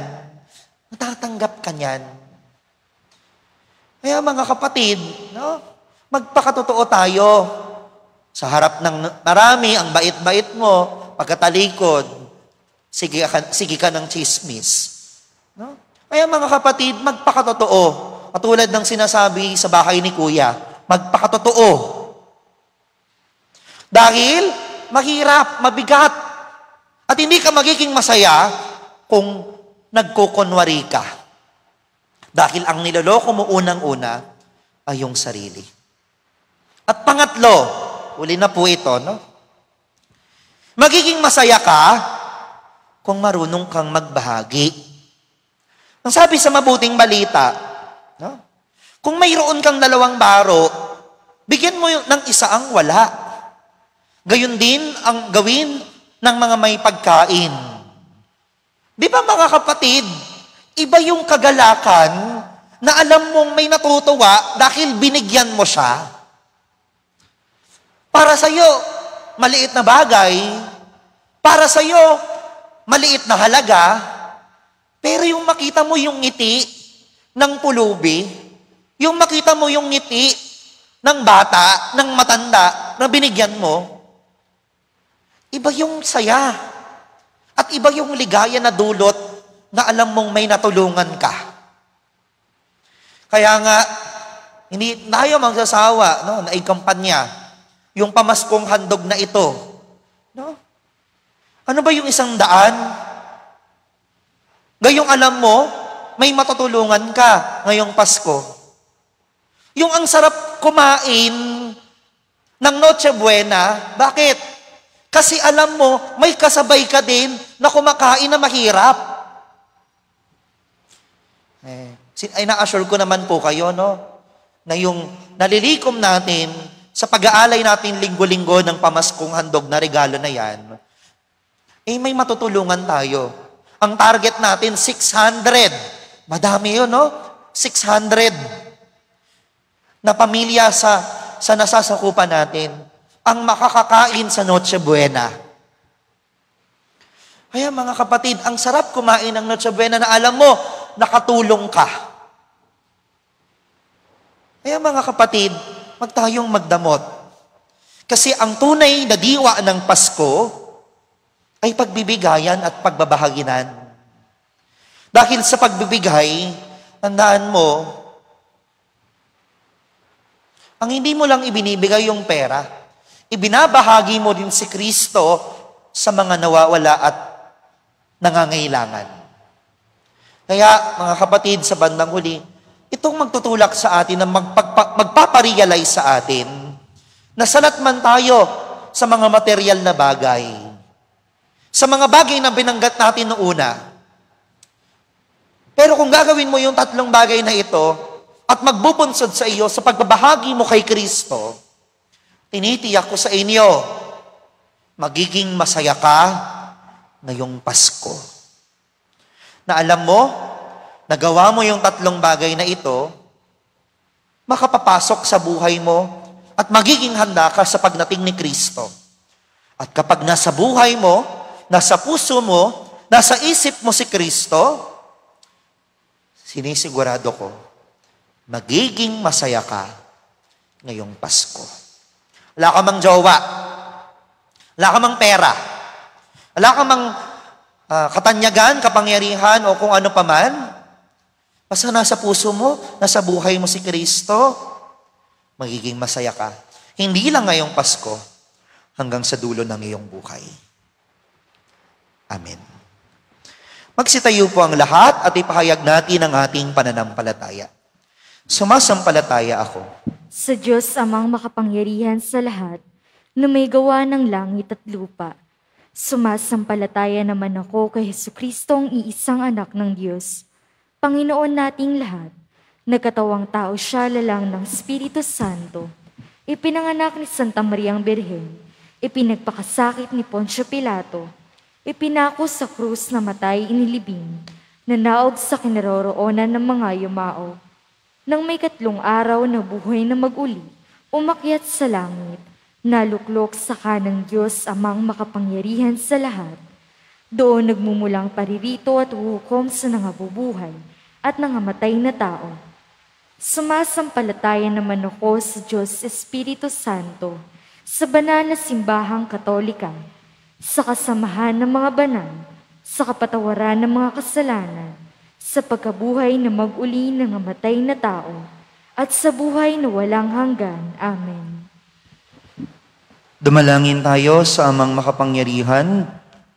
D: matatanggap ka niyan. Kaya mga kapatid, no, magpakatotoo tayo. Sa harap ng marami, ang bait-bait mo, pagkatalikod, sige ka, sige ka ng chismis. No? Kaya mga kapatid, magpakatotoo. Katulad ng sinasabi sa bahay ni Kuya, magpakatotoo. Dahil mahirap, mabigat, at hindi ka magiging masaya kung nagkukunwari ka. Dahil ang niloloko mo unang-una ay yung sarili. At pangatlo, uli na po ito, no? Magiging masaya ka kung marunong kang magbahagi. Ang sabi sa mabuting balita, no? Kung mayroon kang dalawang baro, bigyan mo ng isa ang wala. Gayon din ang gawin ng mga may pagkain. Di ba mga kapatid, iba yung kagalakan na alam mong may natutuwa dahil binigyan mo siya. Para sa iyo, maliit na bagay. Para sa iyo, maliit na halaga. Pero yung makita mo yung ngiti ng pulubi, yung makita mo yung ngiti ng bata, ng matanda na binigyan mo, iba yung saya. At iba yung ligaya na dulot na alam mong may natulungan ka. Kaya nga, hindi tayo magsasawa no, na ikampanya yung pamaskong handog na ito. No? Ano ba yung isang daan? Gayong alam mo, may matutulungan ka ngayong Pasko. Yung ang sarap kumain ng Noche Buena, bakit? Kasi alam mo, may kasabay ka din na kumakain na mahirap. Eh, ay na-assure ko naman po kayo, no? Na yung nalilikom natin sa pag-aalay natin linggo-linggo ng pamaskong handog na regalo na yan, eh may matutulungan tayo. Ang target natin, 600. Madami yun, no? 600 na pamilya sa, sa nasasakupan natin ang makakakain sa Noche Buena. Kaya mga kapatid, ang sarap kumain ng Noche Buena na alam mo, nakatulong ka. Kaya mga kapatid, magtayong magdamot. Kasi ang tunay na diwa ng Pasko ay pagbibigayan at pagbabahaginan. Dahil sa pagbibigay, tandaan mo, ang hindi mo lang ibinibigay yung pera, ibinabahagi mo din si Kristo sa mga nawawala at nangangailangan. Kaya, mga kapatid, sa bandang huli, itong magtutulak sa atin na magpagpa, magpaparealize sa atin na salat man tayo sa mga material na bagay, sa mga bagay na binanggat natin noong una. Pero kung gagawin mo yung tatlong bagay na ito at magbubunsod sa iyo sa pagbabahagi mo kay Kristo, tinitiyak ko sa inyo, magiging masaya ka ngayong Pasko. Na alam mo, nagawa mo yung tatlong bagay na ito, makapapasok sa buhay mo at magiging handa ka sa pagdating ni Kristo. At kapag nasa buhay mo, nasa puso mo, nasa isip mo si Kristo, sinisigurado ko, magiging masaya ka ngayong Pasko. Wala ka mang jowa. Wala ka mang pera. Wala ka mang uh, katanyagan, kapangyarihan, o kung ano paman. Basta nasa puso mo, nasa buhay mo si Kristo, magiging masaya ka. Hindi lang ngayong Pasko, hanggang sa dulo ng iyong buhay. Amen. Magsitayo po ang lahat at ipahayag natin ang ating pananampalataya. Sumasampalataya ako.
B: Sa Diyos amang makapangyarihan sa lahat, na may gawa ng langit at lupa. Sumasampalataya naman ako kay Heso Kristong iisang anak ng Diyos. Panginoon nating lahat, nagkatawang tao siya lalang ng Espiritu Santo. Ipinanganak ni Santa Mariang Birhen, ipinagpakasakit ni Poncio Pilato, Ipinako sa krus na matay inilibing, nanaog sa kinaroroonan ng mga yumao. Nang may katlong araw na buhay na maguli, umakyat sa langit, naluklok sa kanang Diyos amang makapangyarihan sa lahat. Doon nagmumulang paririto at hukom sa nangabubuhay at nangamatay na tao. Sumasampalataya naman ako sa Diyos Espiritu Santo, sa banal na simbahang katolika, sa kasamahan ng mga banal, sa kapatawaran ng mga kasalanan, sa pagkabuhay na mag-uli ng namatay na tao, at sa buhay na walang hanggan. Amen.
D: Dumalangin tayo sa amang makapangyarihan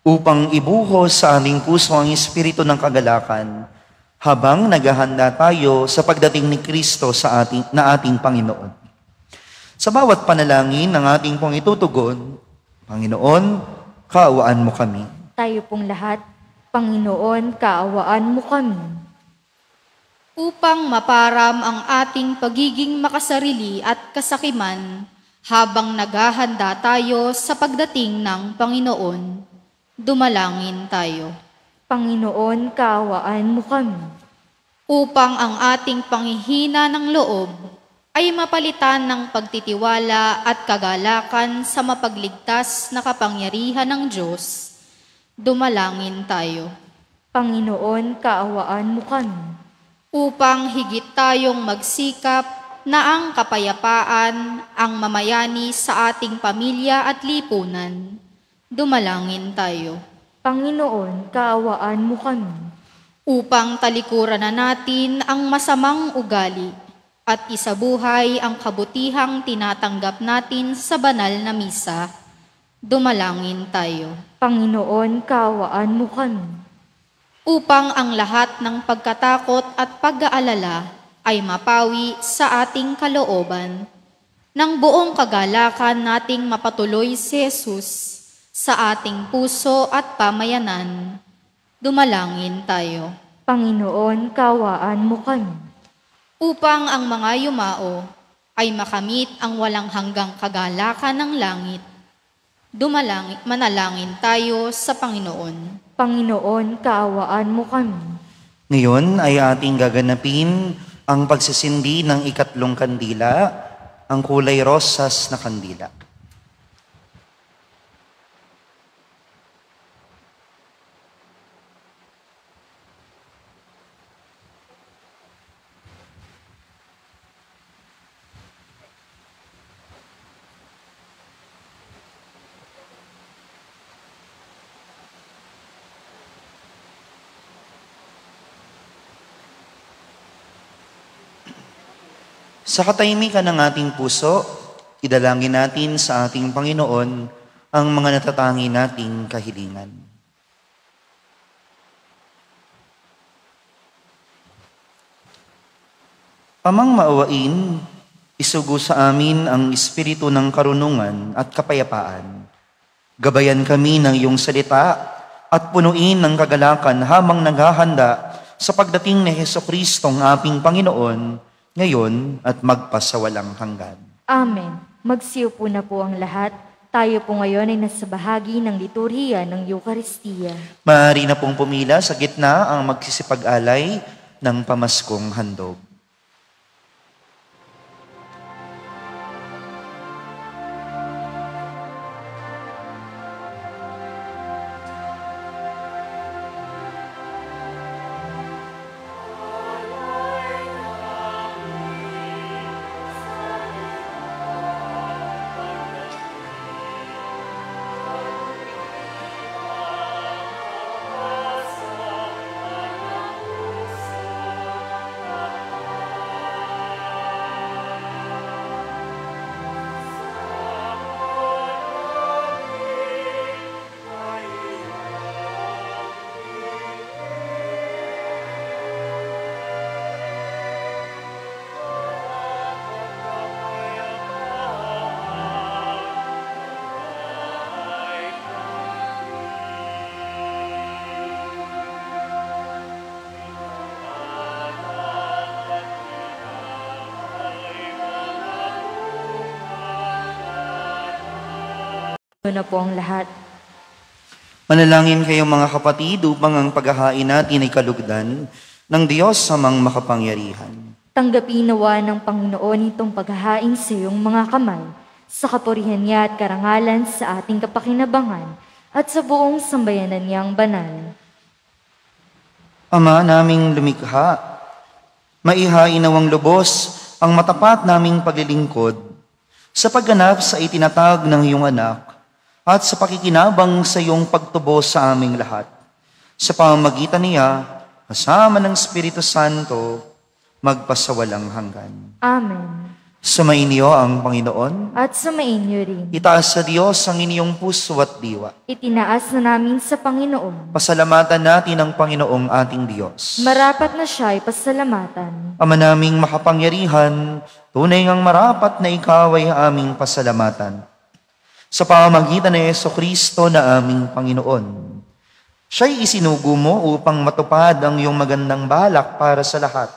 D: upang ibuhos sa aming puso ang espiritu ng kagalakan habang naghahanda tayo sa pagdating ni Kristo sa ating, na ating Panginoon. Sa bawat panalangin ng ating pong itutugon, Panginoon, kaawaan mo kami.
B: Tayo pong lahat, Panginoon, kaawaan mo kami.
F: Upang maparam ang ating pagiging makasarili at kasakiman habang naghahanda tayo sa pagdating ng Panginoon, dumalangin tayo.
B: Panginoon, kaawaan mo kami.
F: Upang ang ating panghihina ng loob ay mapalitan ng pagtitiwala at kagalakan sa mapagligtas na kapangyarihan ng Diyos, dumalangin tayo.
B: Panginoon, kaawaan mo kami.
F: Upang higit tayong magsikap na ang kapayapaan ang mamayani sa ating pamilya at lipunan, dumalangin tayo.
B: Panginoon, kaawaan mo kami.
F: Upang talikuran na natin ang masamang ugali at isabuhay ang kabutihang tinatanggap natin sa banal na misa. Dumalangin tayo.
B: Panginoon, kaawaan mo kami.
F: Upang ang lahat ng pagkatakot at pag-aalala ay mapawi sa ating kalooban, nang buong kagalakan nating mapatuloy si Jesus sa ating puso at pamayanan, dumalangin tayo.
B: Panginoon, kawaan mo kami
F: upang ang mga yumao ay makamit ang walang hanggang kagalakan ng langit. Dumalangin, manalangin tayo sa Panginoon.
B: Panginoon, kaawaan mo kami.
D: Ngayon ay ating gaganapin ang pagsisindi ng ikatlong kandila, ang kulay rosas na kandila. Sa katahimikan ng ating puso, idalangin natin sa ating Panginoon ang mga natatangi nating kahilingan. Amang maawain, isugo sa amin ang espiritu ng karunungan at kapayapaan. Gabayan kami ng iyong salita at punuin ng kagalakan habang naghahanda sa pagdating ni Heso Kristo ang aping Panginoon ngayon at magpasawalang hanggan.
B: Amen. Magsiyo po na po ang lahat. Tayo po ngayon ay nasa bahagi ng liturhiya ng Eukaristiya.
D: Maaari na pong pumila sa gitna ang magsisipag-alay ng pamaskong handog.
B: Na po ang lahat.
D: Manalangin kayo mga kapatid upang ang paghahain natin ay kalugdan ng Diyos sa mga makapangyarihan.
B: Tanggapin nawa ng Panginoon itong paghahain sa iyong mga kamay, sa kapurihan niya at karangalan sa ating kapakinabangan at sa buong sambayanan niyang banal.
D: Ama naming lumikha, maihain nawang lubos ang matapat naming paglilingkod sa pagganap sa itinatag ng iyong anak at sa pakikinabang sa iyong pagtubos sa aming lahat. Sa pamamagitan niya, kasama ng Espiritu Santo, magpasawalang hanggan.
B: Amen.
D: Sumainyo ang Panginoon.
B: At sumainyo rin.
D: Itaas sa Diyos ang inyong puso at diwa.
B: Itinaas na namin sa Panginoon.
D: Pasalamatan natin ang Panginoong ating Diyos.
B: Marapat na siya ay pasalamatan.
D: Ama naming makapangyarihan, tunay ngang marapat na ikaw ay aming pasalamatan. Sa pamamagitan ni Yeso Kristo na aming Panginoon. Siya'y isinugo mo upang matupad ang iyong magandang balak para sa lahat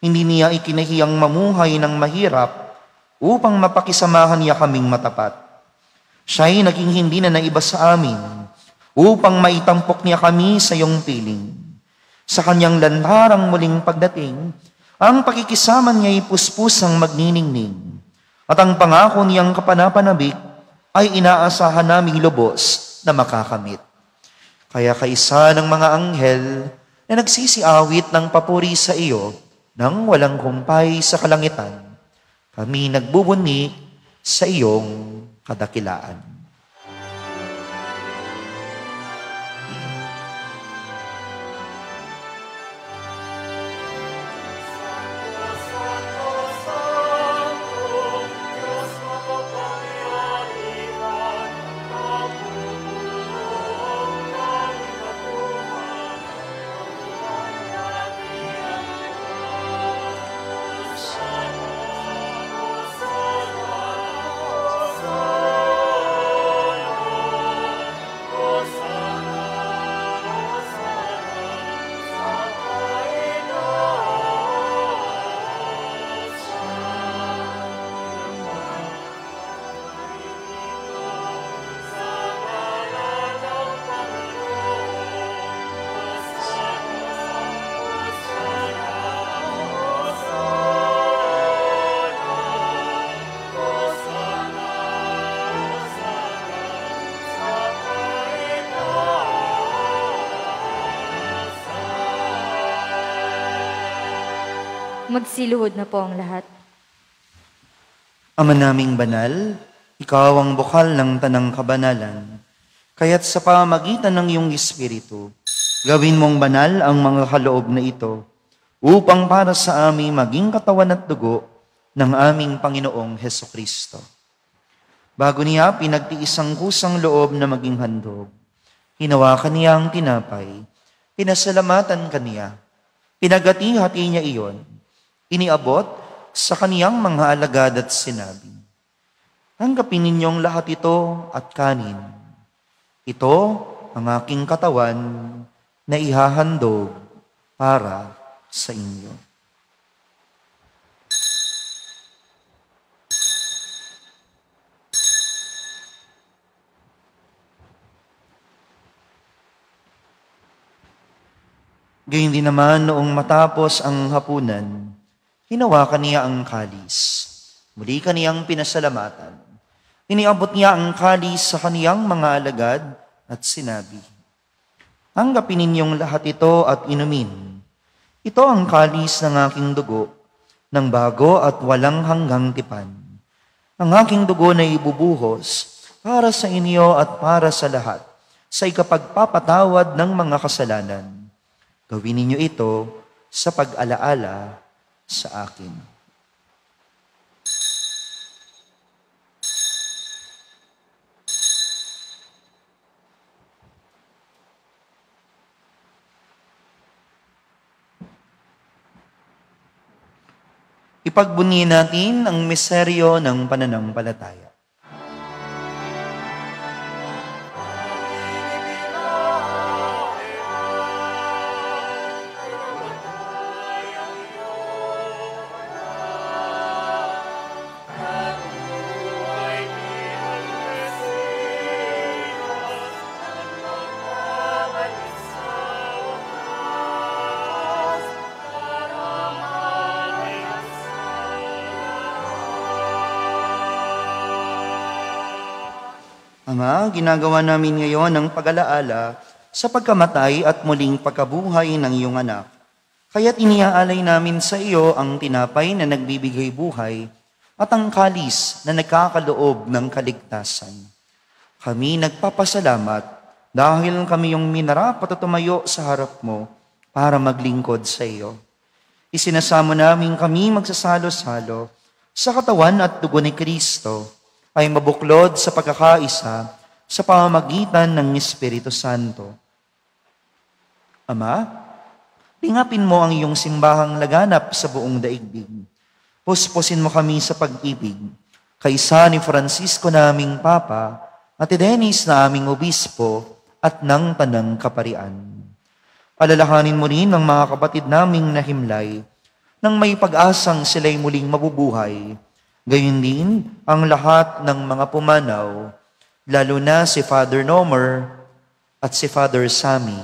D: hindi niya ikinahiyang mamuhay ng mahirap upang mapakisamahan niya kaming matapat. Siya'y naging hindi na naiba sa amin upang maitampok niya kami sa iyong piling. Sa kanyang lantarang muling pagdating, ang pakikisama niya'y puspusang magniningning at ang pangako niyang kapanapanabik ay inaasahan naming lubos na makakamit. Kaya kaisa ng mga anghel na nagsisiawit ng papuri sa iyo, nang walang kumpay sa kalangitan, kami nagbubuni sa iyong kadakilaan.
B: Magsiluhod na po ang lahat.
D: Ama naming banal, ikaw ang bukal ng tanang kabanalan. Kaya't sa pamagitan ng iyong Espiritu, gawin mong banal ang mga kaloob na ito upang para sa amin maging katawan at dugo ng aming Panginoong Heso Kristo. Bago niya pinagtiis ang kusang loob na maging handog, hinawakan niya ang tinapay, pinasalamatan kaniya, pinagati-hati niya iyon, iniabot sa kaniyang mga alagad at sinabi, Tanggapin ninyong lahat ito at kanin. Ito ang aking katawan na ihahandog para sa inyo. Gayun din naman noong matapos ang hapunan, Hinawakan niya ang kalis. Muli kaniyang pinasalamatan. Iniabot niya ang kalis sa kaniyang mga alagad at sinabi, Tanggapin ninyong lahat ito at inumin. Ito ang kalis ng aking dugo, ng bago at walang hanggang tipan. Ang aking dugo na ibubuhos para sa inyo at para sa lahat, sa ikapagpapatawad ng mga kasalanan. Gawin ninyo ito sa pag-alaala sa akin. Ipagbunyi natin ang miseryo ng pananampalataya. Ama, ginagawa namin ngayon ang pag-alaala sa pagkamatay at muling pagkabuhay ng iyong anak. Kaya't iniaalay namin sa iyo ang tinapay na nagbibigay buhay at ang kalis na nagkakaloob ng kaligtasan. Kami nagpapasalamat dahil kami yung minarapat at tumayo sa harap mo para maglingkod sa iyo. Isinasamo namin kami magsasalo-salo sa katawan at dugo ni Kristo ay mabuklod sa pagkakaisa sa pamamagitan ng Espiritu Santo. Ama, lingapin mo ang iyong simbahang laganap sa buong daigdig. Puspusin mo kami sa pag-ibig, kaysa ni Francisco naming Papa at ni Dennis na aming obispo at ng tanang kaparian. Alalahanin mo rin ang mga kapatid naming nahimlay nang may pag-asang sila'y muling mabubuhay Gayun din ang lahat ng mga pumanaw, lalo na si Father Nomer at si Father Sammy.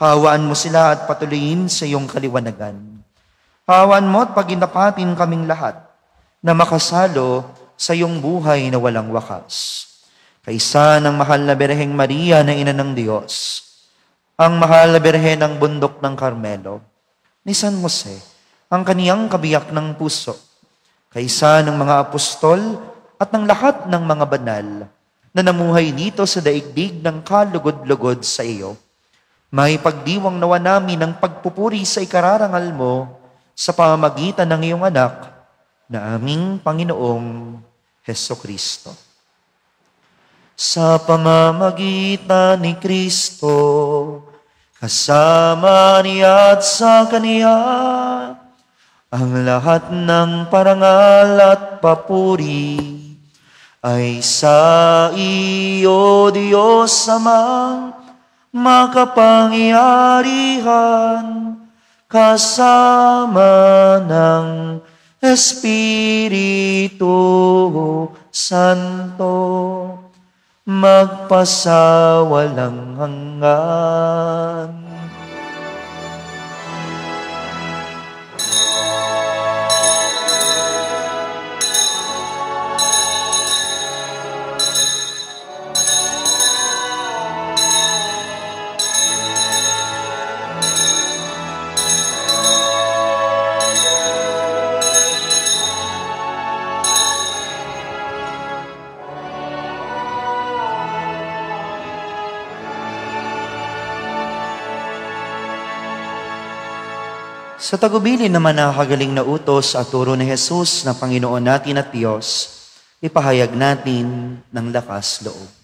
D: Kawaan mo sila at patuloyin sa iyong kaliwanagan. Kawaan mo at paginapatin kaming lahat na makasalo sa iyong buhay na walang wakas. Kaysa ng mahal na Berheng Maria na ina ng Diyos, ang mahal na Berhen ng bundok ng Carmelo, ni San Jose, ang kaniyang kabiyak ng puso, kaysa ng mga apostol at ng lahat ng mga banal na namuhay dito sa daigdig ng kalugod-lugod sa iyo. May pagdiwang nawa namin ng pagpupuri sa ikararangal mo sa pamamagitan ng iyong anak na aming Panginoong Heso Kristo. Sa pamamagitan ni Kristo, kasama niya at sa Kaniya, ang lahat ng parangal at papuri ay sa iyo, Diyos Amang makapangyarihan kasama ng Espiritu Santo magpasawalang hanggan. Sa tagubilin naman na kagaling na utos at turo ni Jesus na Panginoon natin at Diyos, ipahayag natin ng lakas loob.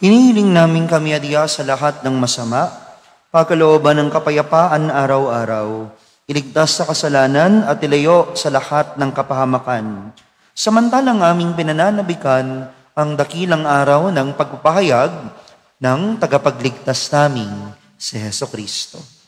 D: Hinihiling namin kami adya sa lahat ng masama, pagkalooban ng kapayapaan araw-araw, iligtas sa kasalanan at ilayo sa lahat ng kapahamakan. Samantalang aming pinananabikan ang dakilang araw ng pagpapahayag ng tagapagligtas namin, si Heso Kristo.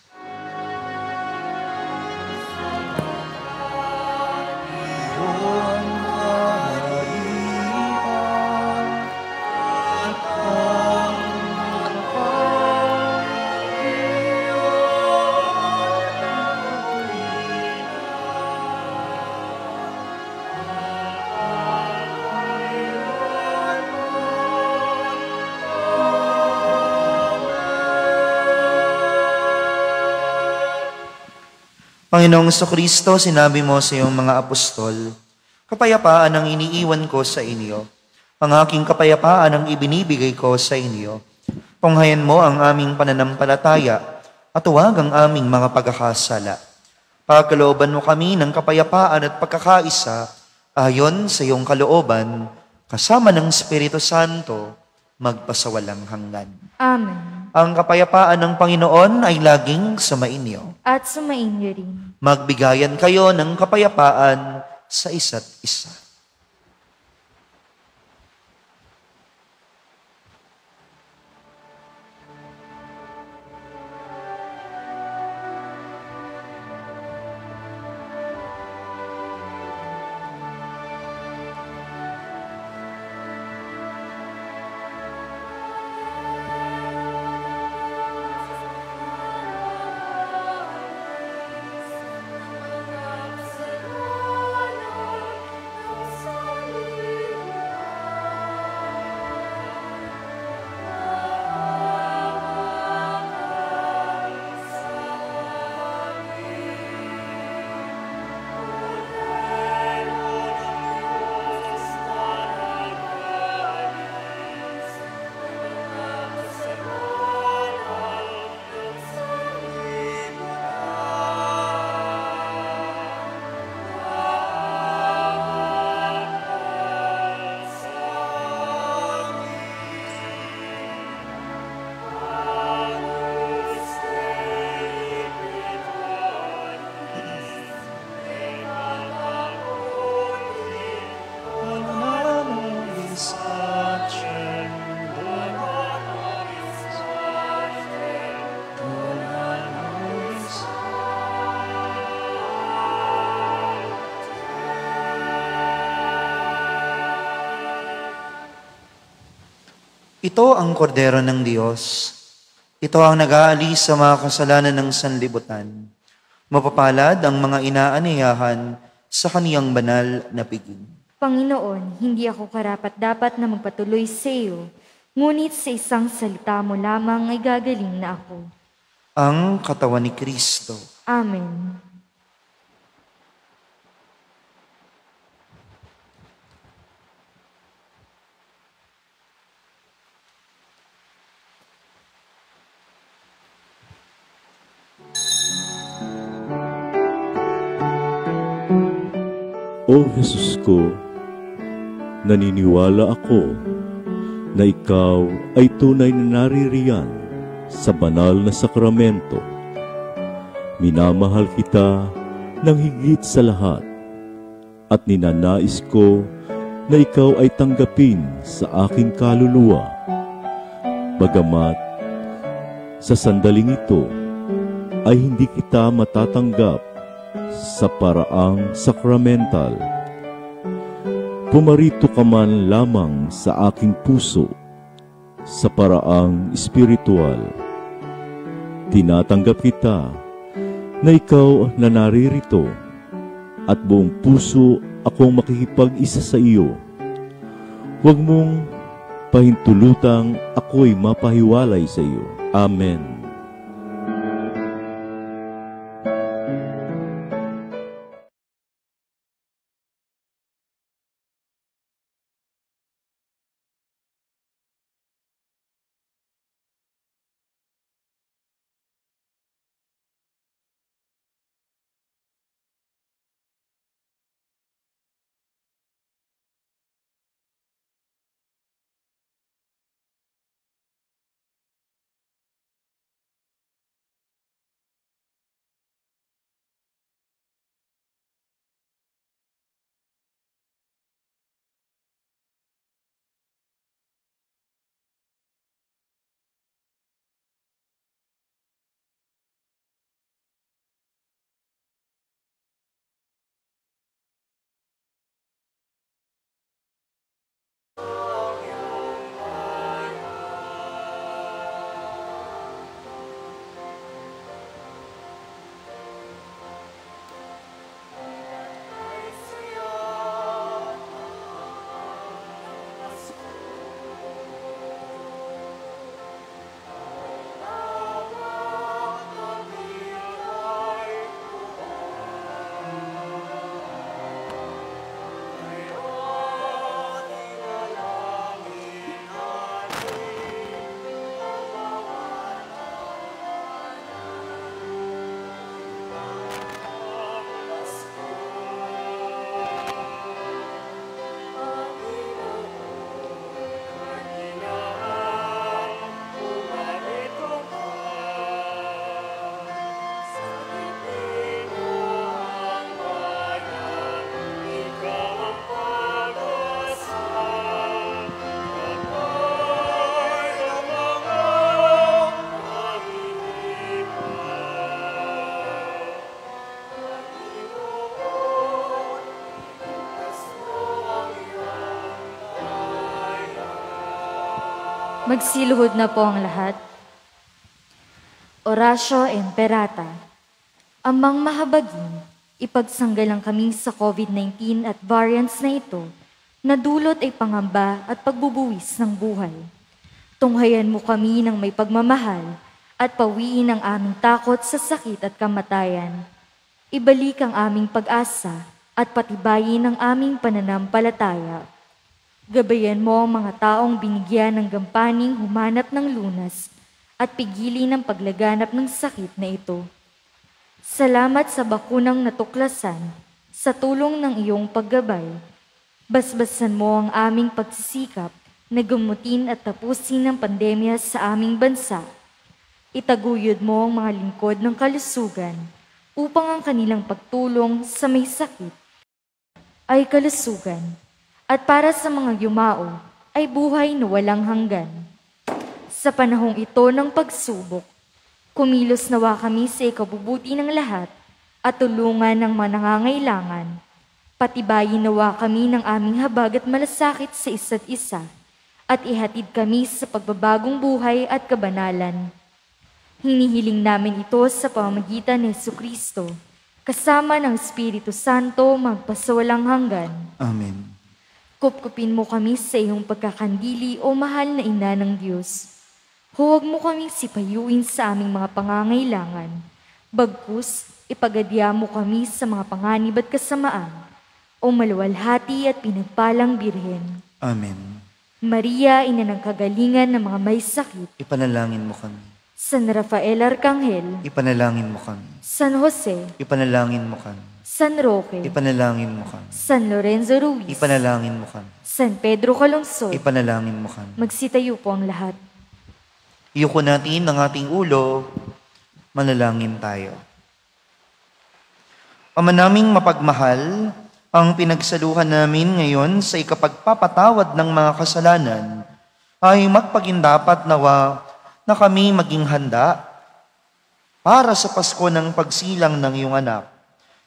D: Panginoong Kristo, sinabi mo sa iyong mga apostol, kapayapaan ang iniiwan ko sa inyo. Ang aking kapayapaan ang ibinibigay ko sa inyo. Punghayan mo ang aming pananampalataya at huwag ang aming mga pagkakasala. Pagkalooban mo kami ng kapayapaan at pagkakaisa ayon sa iyong kalooban, kasama ng Espiritu Santo, magpasawalang hanggan.
B: Amen.
D: Ang kapayapaan ng Panginoon ay laging sumainyo.
B: At sumainyo rin.
D: Magbigayan kayo ng kapayapaan sa isa't isa. Ito ang kordero ng Diyos. Ito ang nag-aalis sa mga kasalanan ng sanlibutan. Mapapalad ang mga inaaniyahan sa kaniyang banal na piging.
B: Panginoon, hindi ako karapat dapat na magpatuloy sa iyo, ngunit sa isang salita mo lamang ay gagaling na ako.
D: Ang katawan ni Kristo.
B: Amen.
G: O Jesus ko, naniniwala ako na ikaw ay tunay na naririyan sa banal na sakramento. Minamahal kita ng higit sa lahat at ninanais ko na ikaw ay tanggapin sa aking kaluluwa. Bagamat sa sandaling ito ay hindi kita matatanggap sa paraang sakramental. Pumarito ka man lamang sa aking puso sa paraang espiritual. Tinatanggap kita na ikaw na naririto at buong puso akong makikipag-isa sa iyo. Huwag mong pahintulutang ako'y mapahiwalay sa iyo. Amen.
B: Magsiluhod na po ang lahat. Orasyo Emperata. Amang mahabagin, ipagsanggalang kami sa COVID-19 at variants na ito na dulot ay pangamba at pagbubuwis ng buhay. Tunghayan mo kami ng may pagmamahal at pawiin ang aming takot sa sakit at kamatayan. Ibalik ang aming pag-asa at patibayin ang aming pananampalataya Gabayan mo ang mga taong binigyan ng gampaning humanap ng lunas at pigili ng paglaganap ng sakit na ito. Salamat sa bakunang natuklasan sa tulong ng iyong paggabay. Basbasan mo ang aming pagsisikap na gumutin at tapusin ang pandemya sa aming bansa. Itaguyod mo ang mga lingkod ng kalusugan upang ang kanilang pagtulong sa may sakit ay kalusugan at para sa mga yumao ay buhay na walang hanggan. Sa panahong ito ng pagsubok, kumilos nawa kami sa ikabubuti ng lahat at tulungan ng mga nangangailangan. Patibayin nawa kami ng aming habag at malasakit sa isa't isa at ihatid kami sa pagbabagong buhay at kabanalan. Hinihiling namin ito sa pamamagitan ni Yesu Kristo, kasama ng Espiritu Santo magpasawalang hanggan.
D: Amen.
B: Kupkupin mo kami sa iyong pagkakandili o mahal na ina ng Diyos. Huwag mo kaming sipayuin sa aming mga pangangailangan. Bagkus, ipagadya mo kami sa mga panganib at kasamaan o maluwalhati at pinagpalang birhen.
D: Amen.
B: Maria, ina ng kagalingan ng mga may sakit.
D: Ipanalangin mo kami.
B: San Rafael Arcangel.
D: Ipanalangin mo kami.
B: San Jose.
D: Ipanalangin mo kami.
B: San Roque,
D: Ipanalangin mo kami.
B: San Lorenzo Ruiz,
D: Ipanalangin mo kami.
B: San Pedro Calungsod.
D: Ipanalangin mo kami.
B: Magsitayo po ang lahat.
D: Iyuko natin ang ating ulo, manalangin tayo. Ama naming mapagmahal, ang pinagsaluhan namin ngayon sa ikapagpapatawad ng mga kasalanan ay magpagindapat nawa na kami maging handa para sa Pasko ng pagsilang ng iyong anak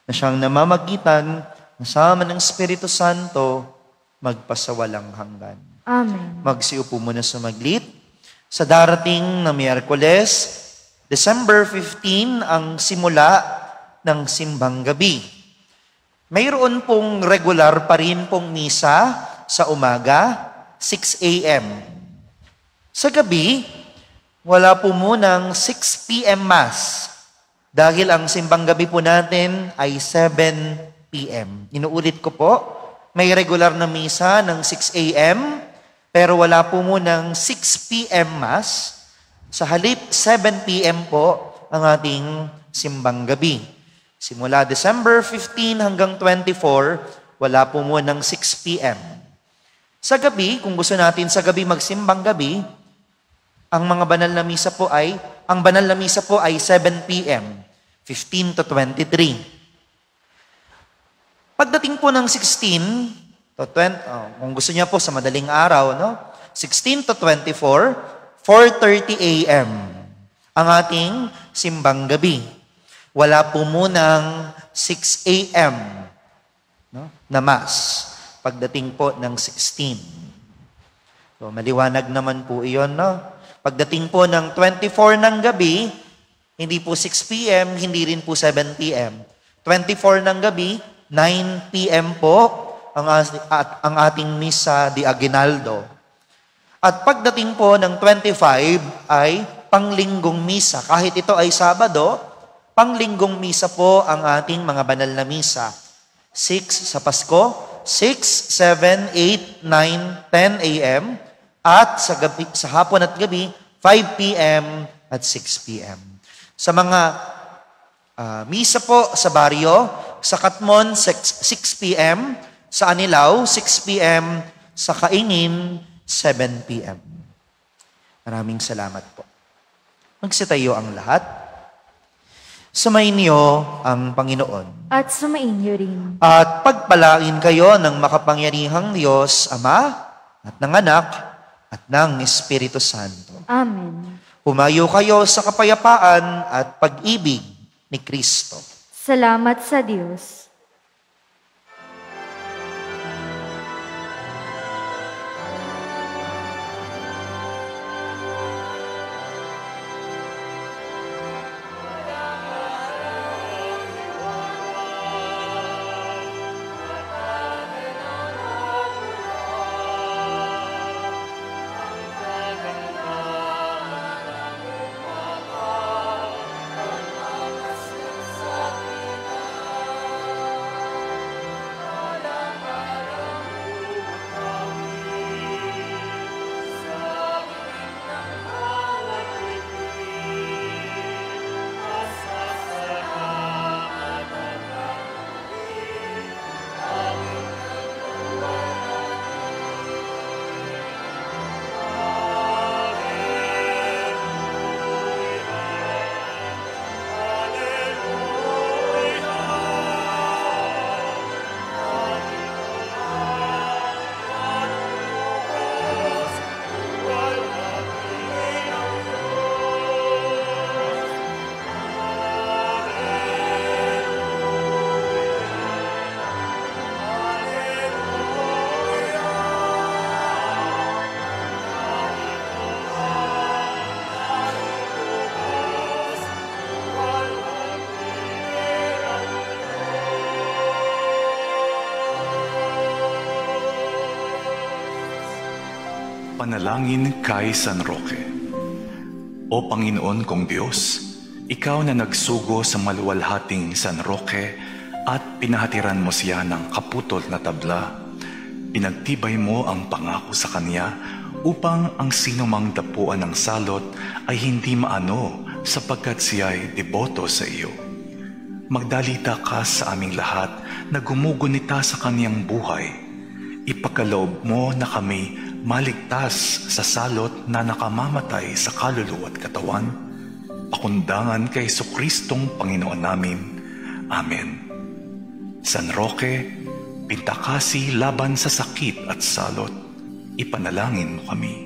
D: na siyang namamagitan kasama ng Espiritu Santo magpasawalang hanggan.
B: Amen.
D: Magsiupo muna sa maglit. Sa darating na Miyerkules, December 15 ang simula ng simbang gabi. Mayroon pong regular pa rin pong misa sa umaga, 6 a.m. Sa gabi, wala po munang 6 p.m. Mass. Dahil ang simbang gabi po natin ay 7 p.m. Inuulit ko po, may regular na misa ng 6 a.m. pero wala po munang 6 p.m. Mass. Sa halip, 7 p.m. po ang ating simbang gabi. Simula December 15 hanggang 24, wala po munang 6 p.m. Sa gabi, kung gusto natin sa gabi magsimbang gabi, ang mga banal na misa po ay, ang banal na misa po ay 7 p.m. 15 to 23. Pagdating po ng 16 to 20, oh, kung gusto niya po sa madaling araw, no? 16 to 24, 4.30 a.m. ang ating simbang gabi. Wala po munang 6 a.m. No? na Mass pagdating po ng 16. So, maliwanag naman po iyon, no? Pagdating po ng 24 ng gabi, hindi po 6 p.m., hindi rin po 7 p.m. 24 ng gabi, 9 p.m. po ang, at, ang ating misa di Aguinaldo. At pagdating po ng 25 ay panglinggong misa. Kahit ito ay Sabado, panglinggong misa po ang ating mga banal na misa. 6 sa Pasko, 6, 7, 8, 9, 10 a.m. At sa, gabi, sa hapon at gabi, 5 p.m. at 6 p.m. Sa mga uh, misa po sa baryo, sa Katmon, 6, 6 p.m. Sa Anilaw, 6 p.m. Sa Kaingin, 7 p.m. Maraming salamat po. Magsitayo ang lahat. Sumayin niyo ang Panginoon.
B: At sumayin niyo rin.
D: At pagpalain kayo ng makapangyarihang Diyos, Ama, at ng Anak, at ng Espiritu Santo.
B: Amen.
D: Humayo kayo sa kapayapaan at pag-ibig ni Kristo.
B: Salamat sa Diyos.
H: Panalangin kay San Roque O Panginoon kong Diyos, Ikaw na nagsugo sa maluwalhating San Roque at pinahatiran mo siya ng kaputol na tabla. Pinagtibay mo ang pangako sa kanya upang ang sinumang dapuan ng salot ay hindi maano sapagkat siya ay deboto sa iyo. Magdalita ka sa aming lahat na gumugunita sa kaniyang buhay. Ipagkaloob mo na kami maligtas sa salot na nakamamatay sa kaluluwa at katawan, pakundangan kay Kristong Panginoon namin. Amen. San Roque, pintakasi laban sa sakit at salot, ipanalangin mo kami.